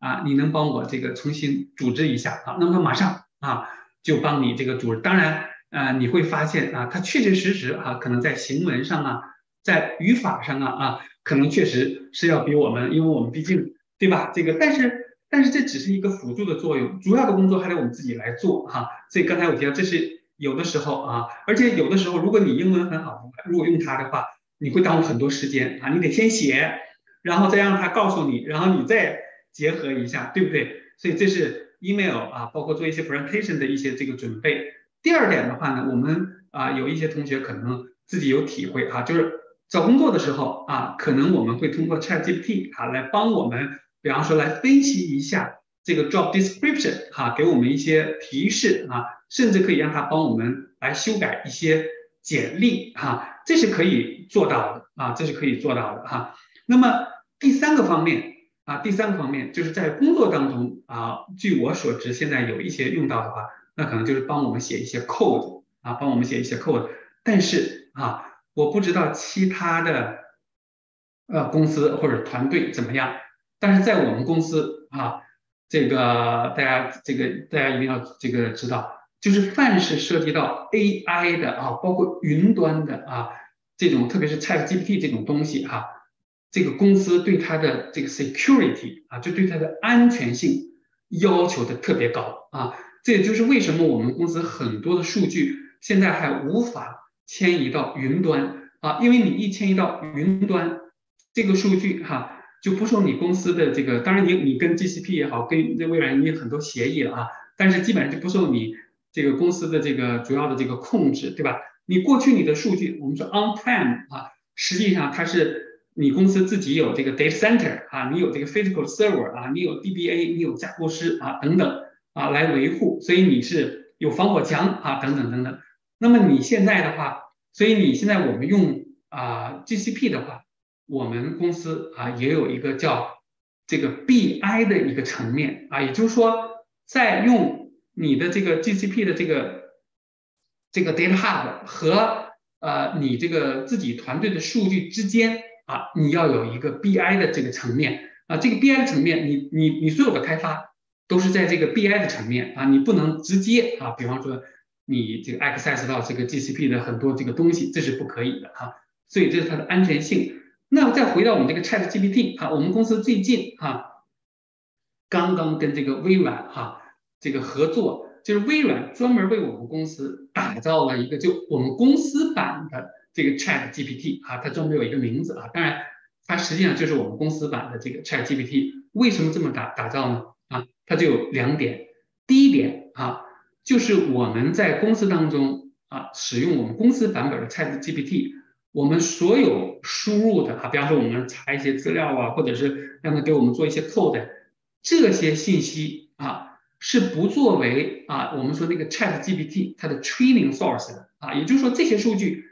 啊，你能帮我这个重新组织一下啊？那么马上啊就帮你这个组织。当然，呃，你会发现啊，它确确实实啊，可能在行文上啊，在语法上啊啊，可能确实是要比我们，因为我们毕竟对吧？这个，但是但是这只是一个辅助的作用，主要的工作还得我们自己来做哈。所以刚才我提到，这是有的时候啊，而且有的时候，如果你英文很好，如果用它的话。你会耽误很多时间啊！你得先写，然后再让他告诉你，然后你再结合一下，对不对？所以这是 email 啊，包括做一些 presentation 的一些这个准备。第二点的话呢，我们啊有一些同学可能自己有体会啊，就是找工作的时候啊，可能我们会通过 ChatGPT 啊来帮我们，比方说来分析一下这个 job description 哈，给我们一些提示啊，甚至可以让他帮我们来修改一些简历哈。这是可以做到的啊，这是可以做到的哈。那么第三个方面啊，第三个方面就是在工作当中啊，据我所知，现在有一些用到的话，那可能就是帮我们写一些 code 啊，帮我们写一些 code。但是啊，我不知道其他的呃公司或者团队怎么样，但是在我们公司啊，这个大家这个大家一定要这个知道。就是凡是涉及到 AI 的啊，包括云端的啊，这种特别是 ChatGPT 这种东西哈，这个公司对它的这个 security 啊，就对它的安全性要求的特别高啊。这也就是为什么我们公司很多的数据现在还无法迁移到云端啊，因为你一迁移到云端，这个数据哈就不受你公司的这个，当然你你跟 GCP 也好，跟微软已经很多协议了啊，但是基本上就不受你。这个公司的这个主要的这个控制，对吧？你过去你的数据，我们说 on-prem 啊，实际上它是你公司自己有这个 data center 啊，你有这个 physical server 啊，你有 DBA，你有架构师啊等等啊来维护，所以你是有防火墙啊等等等等。那么你现在的话，所以你现在我们用啊 GCP 的话，我们公司啊也有一个叫这个 BI 的一个层面啊，也就是说，在用你的这个 GCP 的这个这个 Data Hub 和呃你这个自己团队的数据之间啊，你要有一个 BI 的这个层面。啊，这个 BI 的层面，你你你所有的开发都是在这个 BI 的层面啊，你不能直接啊，比方说你这个 access 到这个 GCP 的很多这个东西，这是不可以的哈，所以这是它的安全性。那再回到我们这个 Chat GPT 啊，我们公司最近哈，刚刚跟这个微软哈这个合作，就是微软专门为我们公司打造了一个就我们公司版的这个 Chat GPT 啊，它专门有一个名字啊，当然它实际上就是我们公司版的这个 Chat GPT。为什么这么打打造呢？啊，它就有两点，第一点啊，就是我们在公司当中啊使用我们公司版本的 Chat GPT。我们所有输入的啊，比方说我们查一些资料啊，或者是让他给我们做一些 code，这些信息啊是不作为啊我们说那个 Chat GPT 它的 training source 的啊，也就是说这些数据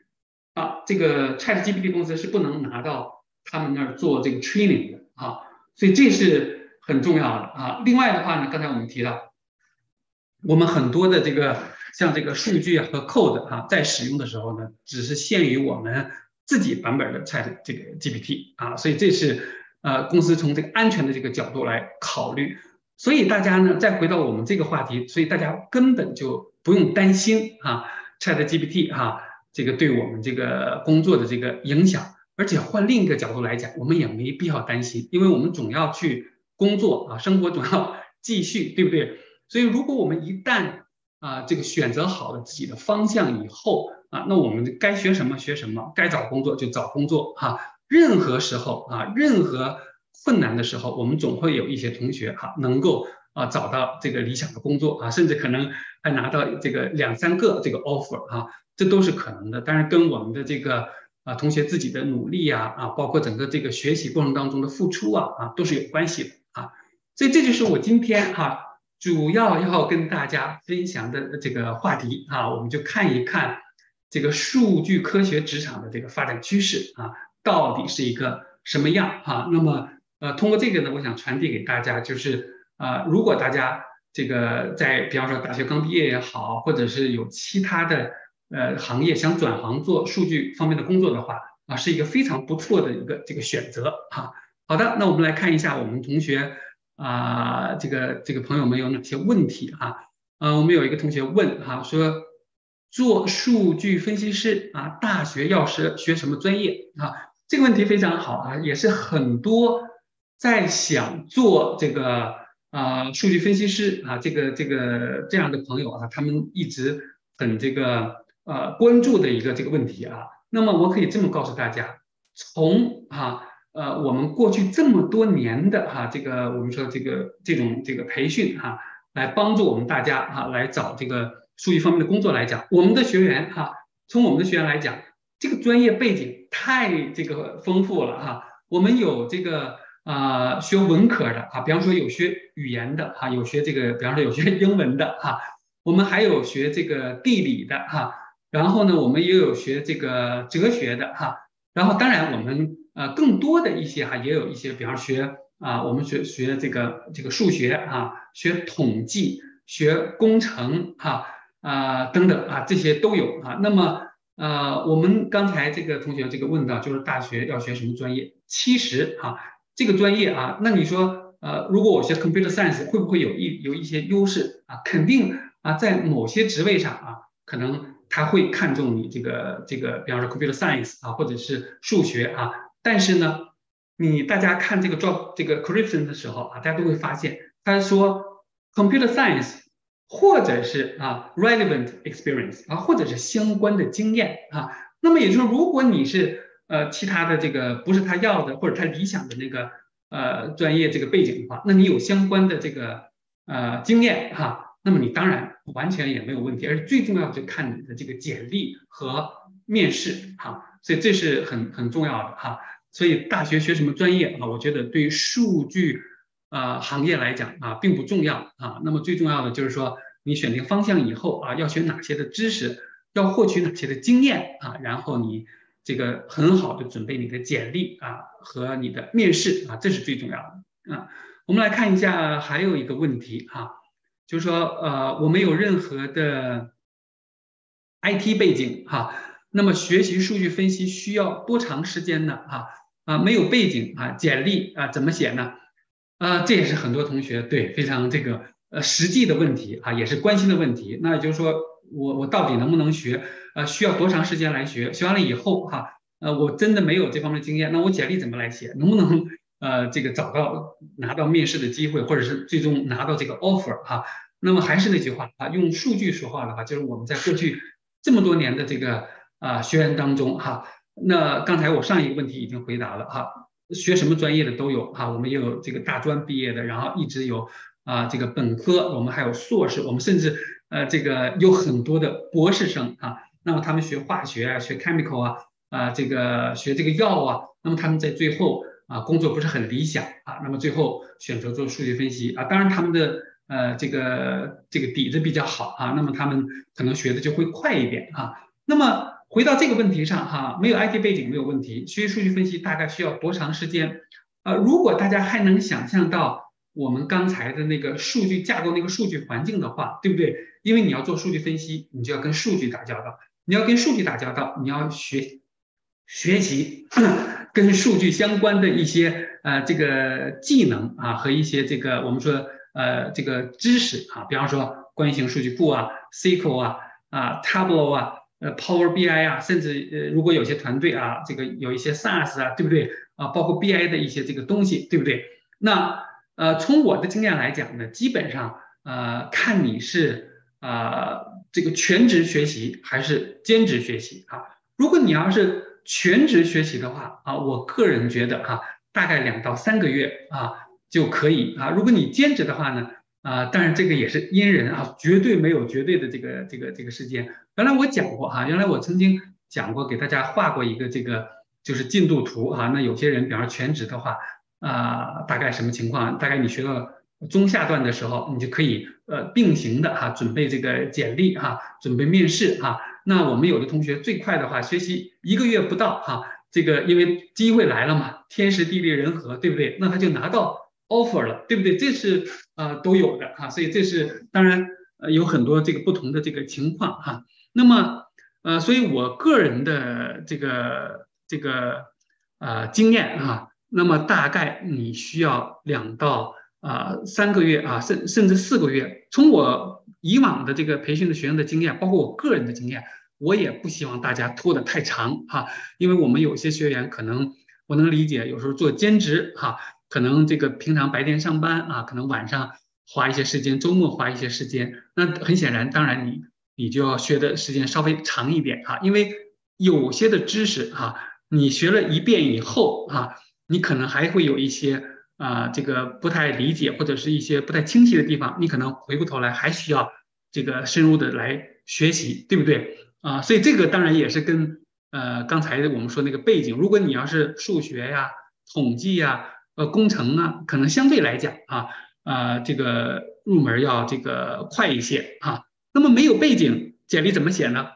啊，这个 Chat GPT 公司是不能拿到他们那儿做这个 training 的啊，所以这是很重要的啊。另外的话呢，刚才我们提到，我们很多的这个。像这个数据和 code 啊，在使用的时候呢，只是限于我们自己版本的 Chat 这个 GPT 啊，所以这是呃公司从这个安全的这个角度来考虑。所以大家呢，再回到我们这个话题，所以大家根本就不用担心啊 Chat GPT 哈这个对我们这个工作的这个影响。而且换另一个角度来讲，我们也没必要担心，因为我们总要去工作啊，生活总要继续，对不对？所以如果我们一旦啊，这个选择好了自己的方向以后啊，那我们该学什么学什么，该找工作就找工作哈。任何时候啊，任何困难的时候，我们总会有一些同学哈，能够啊找到这个理想的工作啊，甚至可能还拿到这个两三个这个 offer 啊，这都是可能的。当然，跟我们的这个啊同学自己的努力呀啊，包括整个这个学习过程当中的付出啊啊，都是有关系的啊。所以这就是我今天哈。主要要跟大家分享的这个话题啊，我们就看一看这个数据科学职场的这个发展趋势啊，到底是一个什么样啊？那么呃，通过这个呢，我想传递给大家，就是啊，如果大家这个在比方说大学刚毕业也好，或者是有其他的呃行业想转行做数据方面的工作的话啊，是一个非常不错的一个这个选择哈。好的，那我们来看一下我们同学。啊，这个这个朋友们有哪些问题啊？啊，我们有一个同学问哈，说做数据分析师啊，大学要学学什么专业啊？这个问题非常好啊，也是很多在想做这个啊数据分析师啊，这个这个这样的朋友啊，他们一直很这个呃关注的一个这个问题啊。那么我可以这么告诉大家，从啊。呃，我们过去这么多年的哈，这个我们说这个这种这个培训哈，来帮助我们大家哈，来找这个数据方面的工作来讲，我们的学员哈，从我们的学员来讲，这个专业背景太这个丰富了哈。我们有这个啊学文科的啊，比方说有学语言的哈，有学这个比方说有学英文的哈，我们还有学这个地理的哈，然后呢，我们也有学这个哲学的哈，然后当然我们。呃，更多的一些哈，也有一些，比方学啊，我们学学这个这个数学啊，学统计，学工程哈啊等等啊，这些都有啊。那么呃，我们刚才这个同学这个问到，就是大学要学什么专业？其实啊，这个专业啊，那你说呃，如果我学 computer science，会不会有一有一些优势啊？肯定啊，在某些职位上啊，可能他会看重你这个这个，比方说 computer science 啊，或者是数学啊。但是呢，你大家看这个 job 这个 curriculum 的时候啊，大家都会发现，他说 computer science 或者是啊 relevant experience 啊，或者是相关的经验啊。那么也就是说，如果你是呃其他的这个不是他要的或者他理想的那个呃专业这个背景的话，那你有相关的这个呃经验哈，那么你当然完全也没有问题。而最重要的就看你的这个简历和面试哈，所以这是很很重要的哈。所以大学学什么专业啊？我觉得对于数据啊行业来讲啊，并不重要啊。那么最重要的就是说，你选定方向以后啊，要学哪些的知识，要获取哪些的经验啊，然后你这个很好的准备你的简历啊和你的面试啊，这是最重要的。啊。我们来看一下，还有一个问题哈，就是说呃，我没有任何的 IT 背景哈，那么学习数据分析需要多长时间呢？哈啊，没有背景啊，简历啊怎么写呢？啊，这也是很多同学对非常这个呃实际的问题啊，也是关心的问题。那就是说我我到底能不能学？呃，需要多长时间来学？学完了以后哈，呃，我真的没有这方面经验，那我简历怎么来写？能不能？呃，这个找到拿到面试的机会，或者是最终拿到这个 offer 哈，那么还是那句话啊，用数据说话的话，就是我们在过去这么多年的这个啊学员当中哈，那刚才我上一个问题已经回答了哈，学什么专业的都有哈，我们也有这个大专毕业的，然后一直有啊这个本科，我们还有硕士，我们甚至呃这个有很多的博士生啊，那么他们学化学啊，学 chemical 啊啊这个学这个药啊，那么他们在最后。啊，工作不是很理想啊，那么最后选择做数据分析啊，当然他们的呃这个这个底子比较好啊，那么他们可能学的就会快一点啊。那么回到这个问题上哈，没有 IT 背景没有问题，学习数据分析大概需要多长时间？呃，如果大家还能想象到我们刚才的那个数据架构那个数据环境的话，对不对？因为你要做数据分析，你就要跟数据打交道，你要跟数据打交道，你要学学习。[CLEARS THROAT] 跟数据相关的一些呃这个技能啊和一些这个我们说呃这个知识啊，比方说关系型数据库啊、SQL 啊、啊 Tableau 啊、呃 Power BI 啊，甚至呃如果有些团队啊这个有一些 SaaS 啊，对不对啊？包括 BI 的一些这个东西，对不对？那呃从我的经验来讲呢，基本上呃看你是啊这个全职学习还是兼职学习啊？如果你要是全职学习的话啊，我个人觉得哈，大概两到三个月啊就可以啊。如果你兼职的话呢，啊，当然这个也是因人啊，绝对没有绝对的这个这个这个时间。原来我讲过哈，原来我曾经讲过，给大家画过一个这个就是进度图哈。那有些人，比方说全职的话啊，大概什么情况？大概你学到中下段的时候，你就可以呃并行的哈，准备这个简历哈，准备面试哈。那我们有的同学最快的话，学习一个月不到哈，这个因为机会来了嘛，天时地利人和，对不对？那他就拿到 offer 了，对不对？这是啊都有的哈，所以这是当然有很多这个不同的这个情况哈。那么呃，所以我个人的这个这个呃经验哈，那么大概你需要两到啊三个月啊，甚甚至四个月，从我。以往的这个培训的学生的经验，包括我个人的经验，我也不希望大家拖得太长哈，因为我们有些学员可能我能理解，有时候做兼职哈，可能这个平常白天上班啊，可能晚上花一些时间，周末花一些时间，那很显然，当然你你就要学的时间稍微长一点哈，因为有些的知识哈，你学了一遍以后哈，你可能还会有一些。啊，这个不太理解或者是一些不太清晰的地方，你可能回过头来还需要这个深入的来学习，对不对？啊，所以这个当然也是跟呃刚才我们说那个背景，如果你要是数学呀、统计呀、呃工程啊，可能相对来讲啊啊这个入门要这个快一些啊。那么没有背景，简历怎么写呢？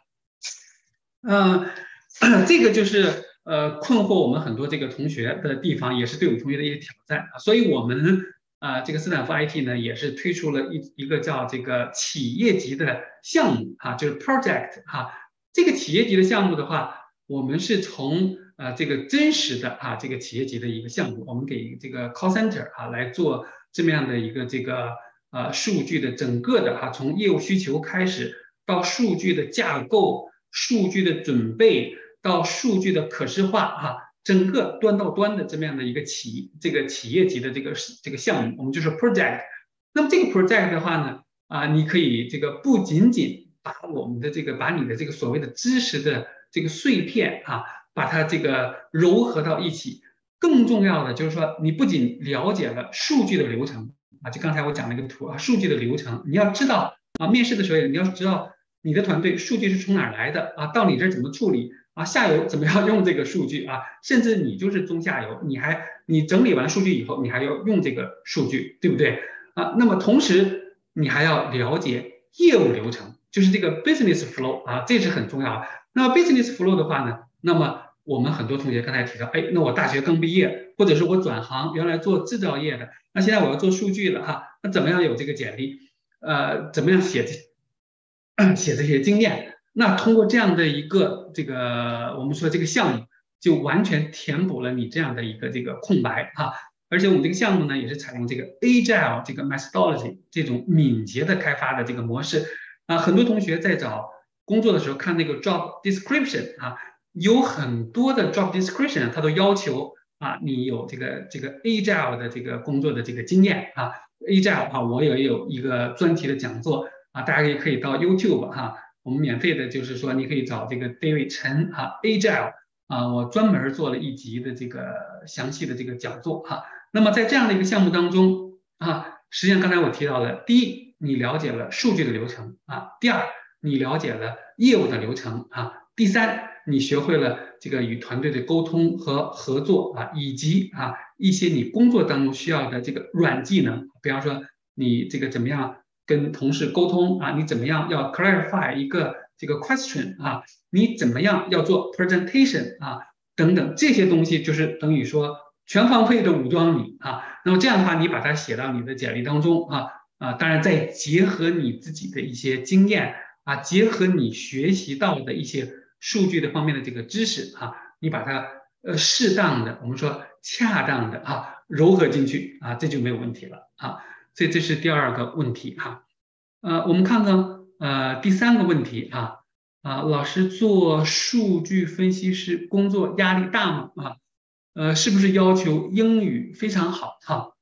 嗯，[CLEARS THROAT] 这个就是。呃，困惑我们很多这个同学的地方，也是对我们同学的一些挑战啊。所以，我们啊，这个斯坦福 IT 呢，也是推出了一一个叫这个企业级的项目哈，就是 project 哈。这个企业级的项目的话，我们是从呃这个真实的哈这个企业级的一个项目，我们给这个 call center 啊来做这么样的一个这个呃数据的整个的哈，从业务需求开始到数据的架构、数据的准备。到数据的可视化啊，整个端到端的这么样的一个企这个企业级的这个这个项目，我们就是 project。那么这个 project 的话呢，啊，你可以这个不仅仅把我们的这个把你的这个所谓的知识的这个碎片啊，把它这个糅合到一起，更重要的就是说，你不仅了解了数据的流程啊，就刚才我讲那个图啊，数据的流程，你要知道啊，面试的时候你要知道你的团队数据是从哪来的啊，到你这怎么处理。啊，下游怎么样用这个数据啊？甚至你就是中下游，你还你整理完数据以后，你还要用这个数据，对不对啊？那么同时你还要了解业务流程，就是这个 business flow 啊，这是很重要。那 business flow 的话呢，那么我们很多同学刚才提到，哎，那我大学刚毕业，或者是我转行，原来做制造业的，那现在我要做数据了哈，那怎么样有这个简历？呃，怎么样写这 [COUGHS] 写这些经验？那通过这样的一个这个，我们说这个项目，就完全填补了你这样的一个这个空白哈。而且我们这个项目呢，也是采用这个 Agile 这个 methodology 这种敏捷的开发的这个模式啊。很多同学在找工作的时候看那个 job description 啊，有很多的 job description 它都要求啊你有这个这个 Agile 的这个工作的这个经验啊。Agile 啊，我也有一个专题的讲座啊，大家也可以到 YouTube 哈，我们免费的，就是说你可以找这个 David 陈哈 Agile 啊，我专门做了一集的这个详细的这个讲座哈。那么在这样的一个项目当中啊，实际上刚才我提到了，第一，你了解了数据的流程啊；第二，你了解了业务的流程啊；第三，你学会了这个与团队的沟通和合作啊，以及啊一些你工作当中需要的这个软技能，比方说你这个怎么样跟同事沟通啊，你怎么样要 clarify 一个这个 question 啊，你怎么样要做 presentation 啊，等等这些东西，就是等于说。全方位的武装你啊，那么这样的话，你把它写到你的简历当中啊啊，当然再结合你自己的一些经验啊，结合你学习到的一些数据的方面的这个知识啊，你把它呃适当的，我们说恰当的啊糅合进去啊，这就没有问题了啊。所以这是第二个问题哈。呃，我们看看呃第三个问题啊啊，老师做数据分析师工作压力大吗啊？呃，是不是要求英语非常好哈？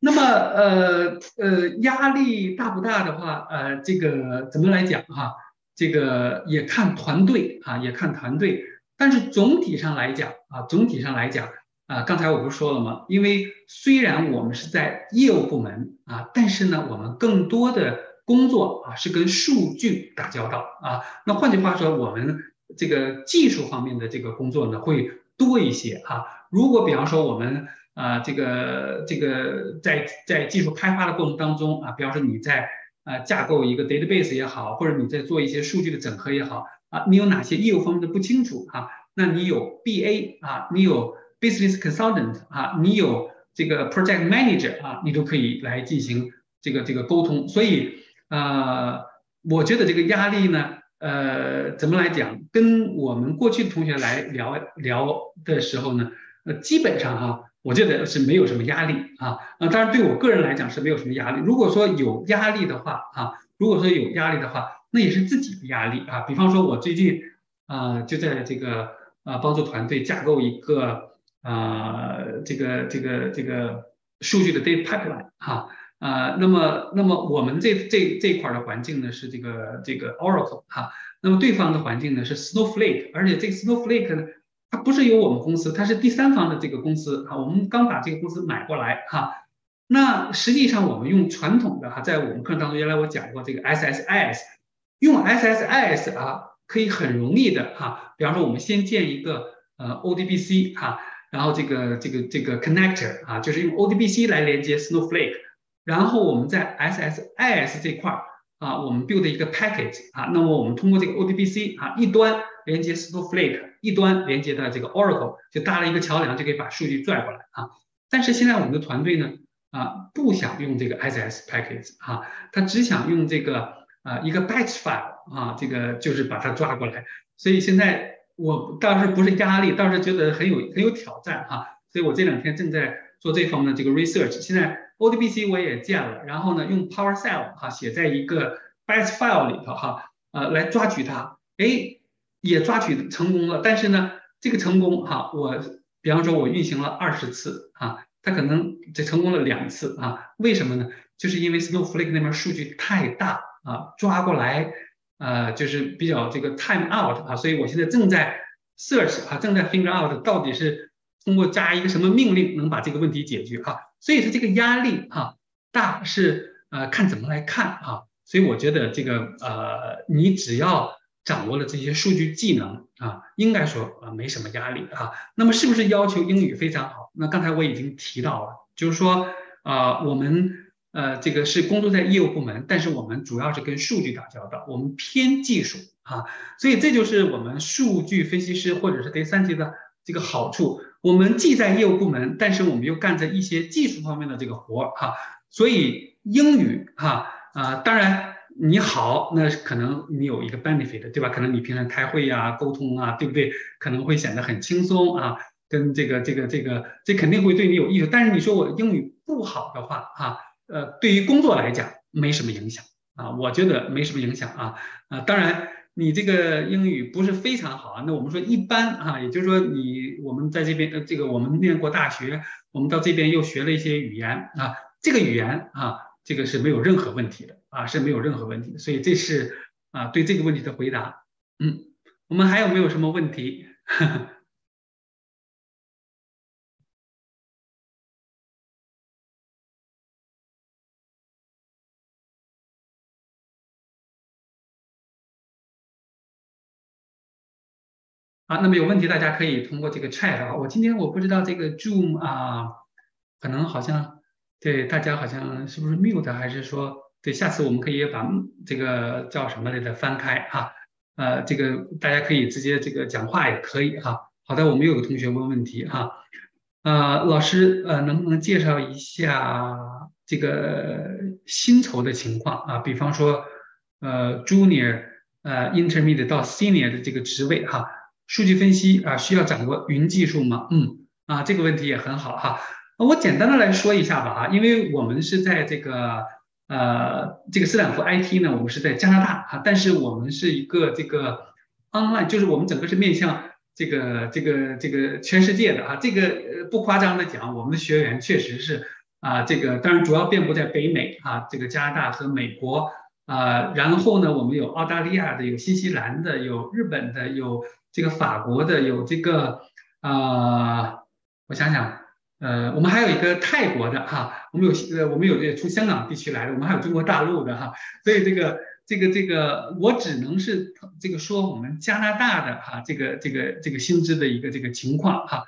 那么，呃呃，压力大不大的话，呃，这个怎么来讲哈？这个也看团队啊，也看团队。但是总体上来讲啊，总体上来讲啊，刚才我不是说了吗？因为虽然我们是在业务部门啊，但是呢，我们更多的工作啊是跟数据打交道啊。那换句话说，我们这个技术方面的这个工作呢，会。多一些哈，如果比方说我们啊这个这个在在技术开发的过程当中啊，比方说你在啊架构一个 database 也好，或者你在做一些数据的整合也好啊，你有哪些业务方面的不清楚啊，那你有 BA 啊，你有 business consultant 啊，你有这个 project manager 啊，你都可以来进行这个这个沟通。所以呃，我觉得这个压力呢。呃，怎么来讲？跟我们过去的同学来聊聊的时候呢，呃，基本上哈，我觉得是没有什么压力啊。那当然对我个人来讲是没有什么压力。如果说有压力的话啊，如果说有压力的话，那也是自己的压力啊。比方说，我最近啊，就在这个啊帮助团队架构一个啊这个这个这个数据的 data pipeline 哈。啊，那么，那么我们这这这块的环境呢是这个这个 Oracle 哈，那么对方的环境呢是 Snowflake，而且这个 Snowflake 呢，它不是由我们公司，它是第三方的这个公司啊，我们刚把这个公司买过来哈。那实际上我们用传统的哈，在我们课程当中，原来我讲过这个 SSIS，用 SSIS 啊，可以很容易的哈，比方说我们先建一个呃 ODBC 哈，然后这个这个这个 connector 啊，就是用 ODBC 来连接 Snowflake。然后我们在 SSIS 这块啊，我们 build 一个 package 啊，那么我们通过这个 ODBC 啊，一端连接 Snowflake，一端连接的这个 Oracle，就搭了一个桥梁，就可以把数据拽过来啊。但是现在我们的团队呢啊，不想用这个 SS package 啊，他只想用这个啊一个 batch file 啊，这个就是把它抓过来。所以现在我倒是不是压力，倒是觉得很有很有挑战哈。所以我这两天正在做这方面的这个 research，现在。ODBC 我也建了，然后呢，用 PowerShell 哈写在一个 batch file 里头哈，呃，来抓取它，哎，也抓取成功了。但是呢，这个成功哈，我比方说我运行了二十次啊，它可能只成功了两次啊，为什么呢？就是因为 Snowflake 那边数据太大啊，抓过来呃就是比较这个 time out 啊，所以我现在正在 search 啊，正在 figure out 到底是通过加一个什么命令能把这个问题解决哈。所以说这个压力哈大是呃看怎么来看啊，所以我觉得这个呃你只要掌握了这些数据技能啊，应该说呃没什么压力啊。那么是不是要求英语非常好？那刚才我已经提到了，就是说啊我们呃，这个是工作在业务部门，但是我们主要是跟数据打交道，我们偏技术啊，所以这就是我们数据分析师或者是 data scientist 的这个好处。我们既在业务部门，但是我们又干着一些技术方面的这个活儿哈。所以英语哈啊，当然你好，那可能你有一个 benefit 对吧？可能你平常开会呀、沟通啊，对不对？可能会显得很轻松啊，跟这个这个这个，这肯定会对你有益处。但是你说我英语不好的话哈。呃，对于工作来讲没什么影响啊，我觉得没什么影响啊啊，当然你这个英语不是非常好啊，那我们说一般啊，也就是说你我们在这边呃，这个我们念过大学，我们到这边又学了一些语言啊，这个语言啊，这个是没有任何问题的啊，是没有任何问题的，所以这是啊对这个问题的回答。嗯，我们还有没有什么问题？呵 [LAUGHS] 呵啊，那么有问题大家可以通过这个 chat 啊。我今天我不知道这个 Zoom 啊，可能好像对大家好像是不是 mute 还是说对？下次我们可以把这个叫什么来着翻开哈。呃，这个大家可以直接这个讲话也可以哈。好的，我们有个同学问问题哈。呃，老师呃，能不能介绍一下这个薪酬的情况啊？比方说呃 Junior 呃 Intermediate 到 Senior 的这个职位哈。数据分析啊，需要掌握云技术吗？嗯，啊，这个问题也很好哈。我简单的来说一下吧哈，因为我们是在这个呃这个斯坦福 IT 呢，我们是在加拿大哈，但是我们是一个这个 online，就是我们整个是面向这个这个这个全世界的哈。这个不夸张的讲，我们的学员确实是啊，这个当然主要遍布在北美哈，这个加拿大和美国啊，然后呢，我们有澳大利亚的，有新西兰的，有日本的，有。这个法国的有这个啊，我想想，呃，我们还有一个泰国的哈，我们有呃，我们有这从香港地区来的，我们还有中国大陆的哈，所以这个这个这个，我只能是这个说我们加拿大的哈，这个这个这个薪资的一个这个情况哈。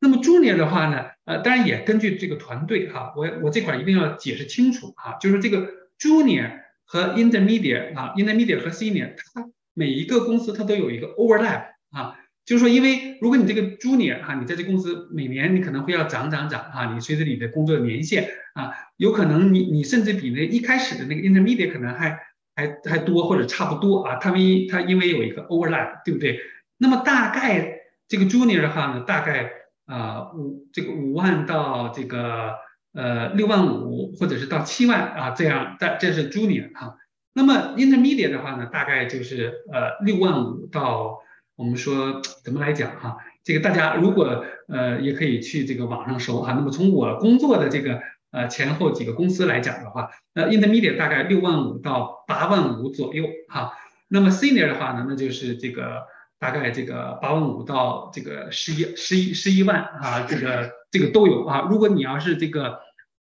那么 junior 的话呢，呃，当然也根据这个团队哈，我我这块一定要解释清楚哈，就是这个 junior 和 intermediate 啊，intermediate 和 senior，它每一个公司它都有一个 overlap。啊，就是说，因为如果你这个 junior 哈，你在这公司每年你可能会要涨涨涨哈，你随着你的工作年限啊，有可能你你甚至比那一开始的那个 intermediate 可能还还还多或者差不多啊，他们他因为有一个 overlap，对不对？那么大概这个 junior 的话呢，大概啊五这个五万到这个呃六万五或者是到七万啊这样，但这是 junior 哈。那么 intermediate 的话呢，大概就是呃六万五到。我们说怎么来讲哈？这个大家如果呃也可以去这个网上搜哈。那么从我工作的这个呃前后几个公司来讲的话，那，intermediate 大概六万五到八万五左右哈。那么 senior 的话呢，那就是这个大概这个八万五到这个十一十一十一万啊，这个这个都有啊。如果你要是这个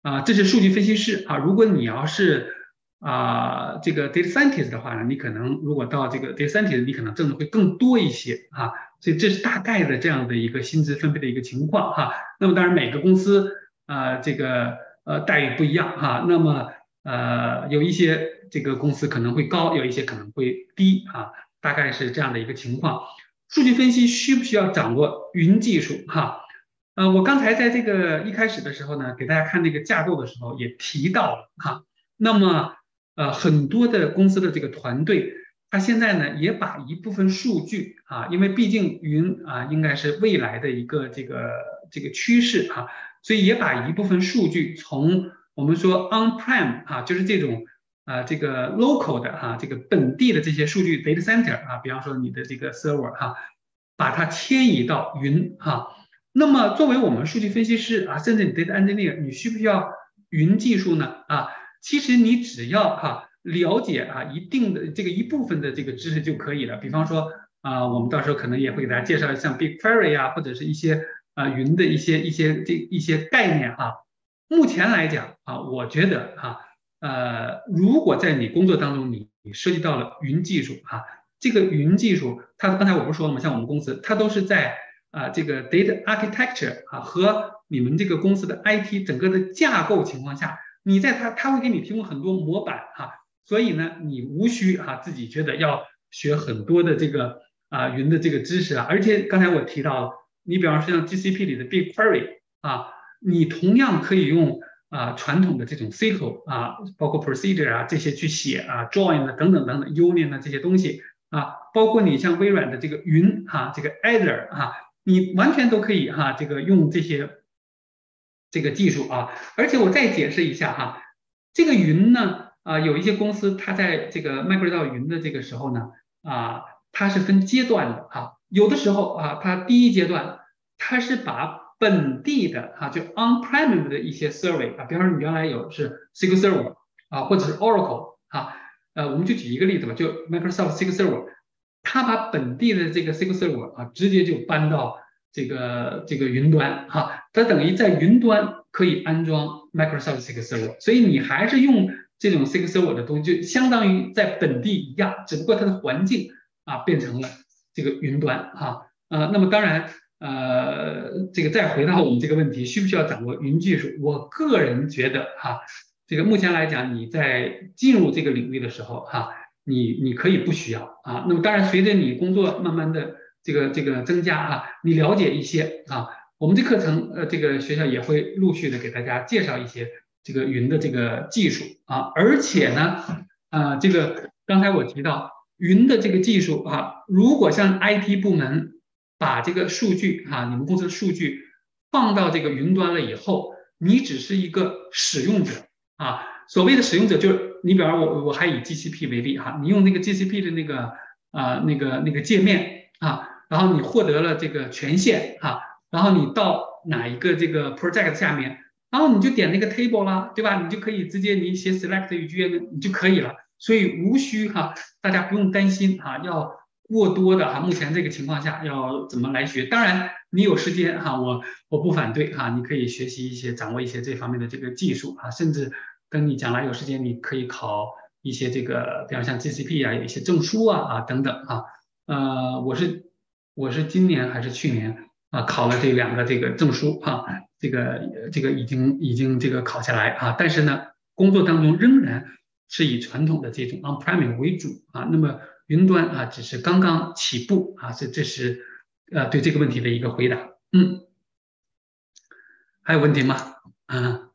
啊，这是数据分析师啊。如果你要是啊，这个 data scientist 的话呢，你可能如果到这个 data scientist，你可能挣的会更多一些啊，所以这是大概的这样的一个薪资分配的一个情况哈。那么当然每个公司啊，这个呃待遇不一样哈。那么呃有一些这个公司可能会高，有一些可能会低啊，大概是这样的一个情况。数据分析需不需要掌握云技术哈？呃，我刚才在这个一开始的时候呢，给大家看那个架构的时候也提到了哈。那么呃，很多的公司的这个团队，他现在呢也把一部分数据啊，因为毕竟云啊应该是未来的一个这个这个趋势啊，所以也把一部分数据从我们说 on-prem 啊，就是这种啊这个 local 的哈，这个本地的这些数据 data center 啊，比方说你的这个 server 哈，把它迁移到云哈。那么作为我们数据分析师啊，甚至你 data engineer，你需不需要云技术呢？啊？其实你只要哈了解啊一定的这个一部分的这个知识就可以了。比方说啊，我们到时候可能也会给大家介绍像 BigQuery 啊，或者是一些啊云的一些一些这一些概念啊。目前来讲啊，我觉得啊呃，如果在你工作当中你你涉及到了云技术啊，这个云技术它刚才我不是说了吗？像我们公司它都是在啊这个 data architecture 啊和你们这个公司的 IT 整个的架构情况下。你在它，它会给你提供很多模板哈，所以呢，你无需哈自己觉得要学很多的这个啊云的这个知识啊，而且刚才我提到了，你比方说像 GCP 里的 BigQuery 啊，你同样可以用啊传统的这种 SQL 啊，包括 Procedure 啊这些去写啊 Join 啊等等等等 Union 啊这些东西啊，包括你像微软的这个云哈，这个 Azure 哈，你完全都可以哈这个用这些。这个技术啊，而且我再解释一下哈，这个云呢啊，有一些公司它在这个迈克到云的这个时候呢啊，它是分阶段的啊，有的时候啊，它第一阶段它是把本地的哈就 on-prem 的一些 server 啊，比方说你原来有是 SQL Server 啊，或者是 Oracle 啊，呃，我们就举一个例子吧，就 Microsoft SQL Server，他把本地的这个 SQL Server 啊，直接就搬到。这个这个云端哈，它等于在云端可以安装 Microsoft SQL Server，所以你还是用这种 SQL Server 的东西，就相当于在本地一样，只不过它的环境啊变成了这个云端哈。呃，那么当然呃，这个再回到我们这个问题，需不需要掌握云技术？我个人觉得哈，这个目前来讲，你在进入这个领域的时候哈，你你可以不需要啊。那么当然，随着你工作慢慢的。这个这个增加啊，你了解一些啊，我们这课程呃，这个学校也会陆续的给大家介绍一些这个云的这个技术啊，而且呢，啊，这个刚才我提到云的这个技术啊，如果像 IT 部门把这个数据啊，你们公司的数据放到这个云端了以后，你只是一个使用者啊，所谓的使用者就是你，比方我我还以 GCP 为例哈，你用那个 GCP 的那个啊那个那个界面啊。然后你获得了这个权限哈，然后你到哪一个这个 project 下面，然后你就点那个 table 啦，对吧？你就可以直接你写 select 语句你就可以了，所以无需哈，大家不用担心哈，要过多的哈，目前这个情况下要怎么来学？当然你有时间哈，我我不反对哈，你可以学习一些掌握一些这方面的这个技术啊，甚至等你将来有时间，你可以考一些这个，比方像 GCP 啊，有一些证书啊啊等等啊，呃，我是。我是今年还是去年啊考了这两个这个证书啊，这个这个已经已经这个考下来啊，但是呢，工作当中仍然是以传统的这种 on-prem 为主啊，那么云端啊只是刚刚起步啊，这这是呃对这个问题的一个回答。嗯，还有问题吗？啊，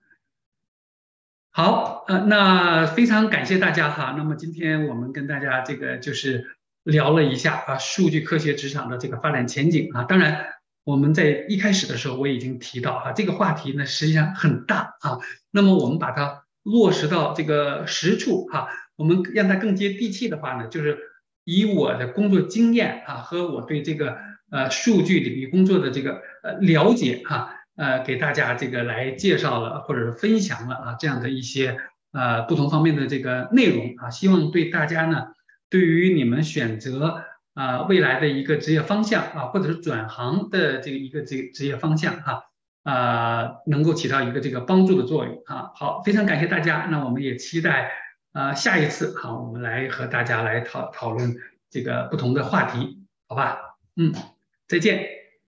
好，呃，那非常感谢大家哈，那么今天我们跟大家这个就是。聊了一下啊，数据科学职场的这个发展前景啊，当然我们在一开始的时候我已经提到啊，这个话题呢实际上很大啊，那么我们把它落实到这个实处哈，我们让它更接地气的话呢，就是以我的工作经验啊和我对这个呃数据领域工作的这个呃了解哈，呃给大家这个来介绍了或者是分享了啊这样的一些呃不同方面的这个内容啊，希望对大家呢。对于你们选择啊未来的一个职业方向啊，或者是转行的这个一个这个职业方向哈啊，能够起到一个这个帮助的作用啊。好，非常感谢大家，那我们也期待啊下一次好，我们来和大家来讨讨论这个不同的话题，好吧？嗯，再见。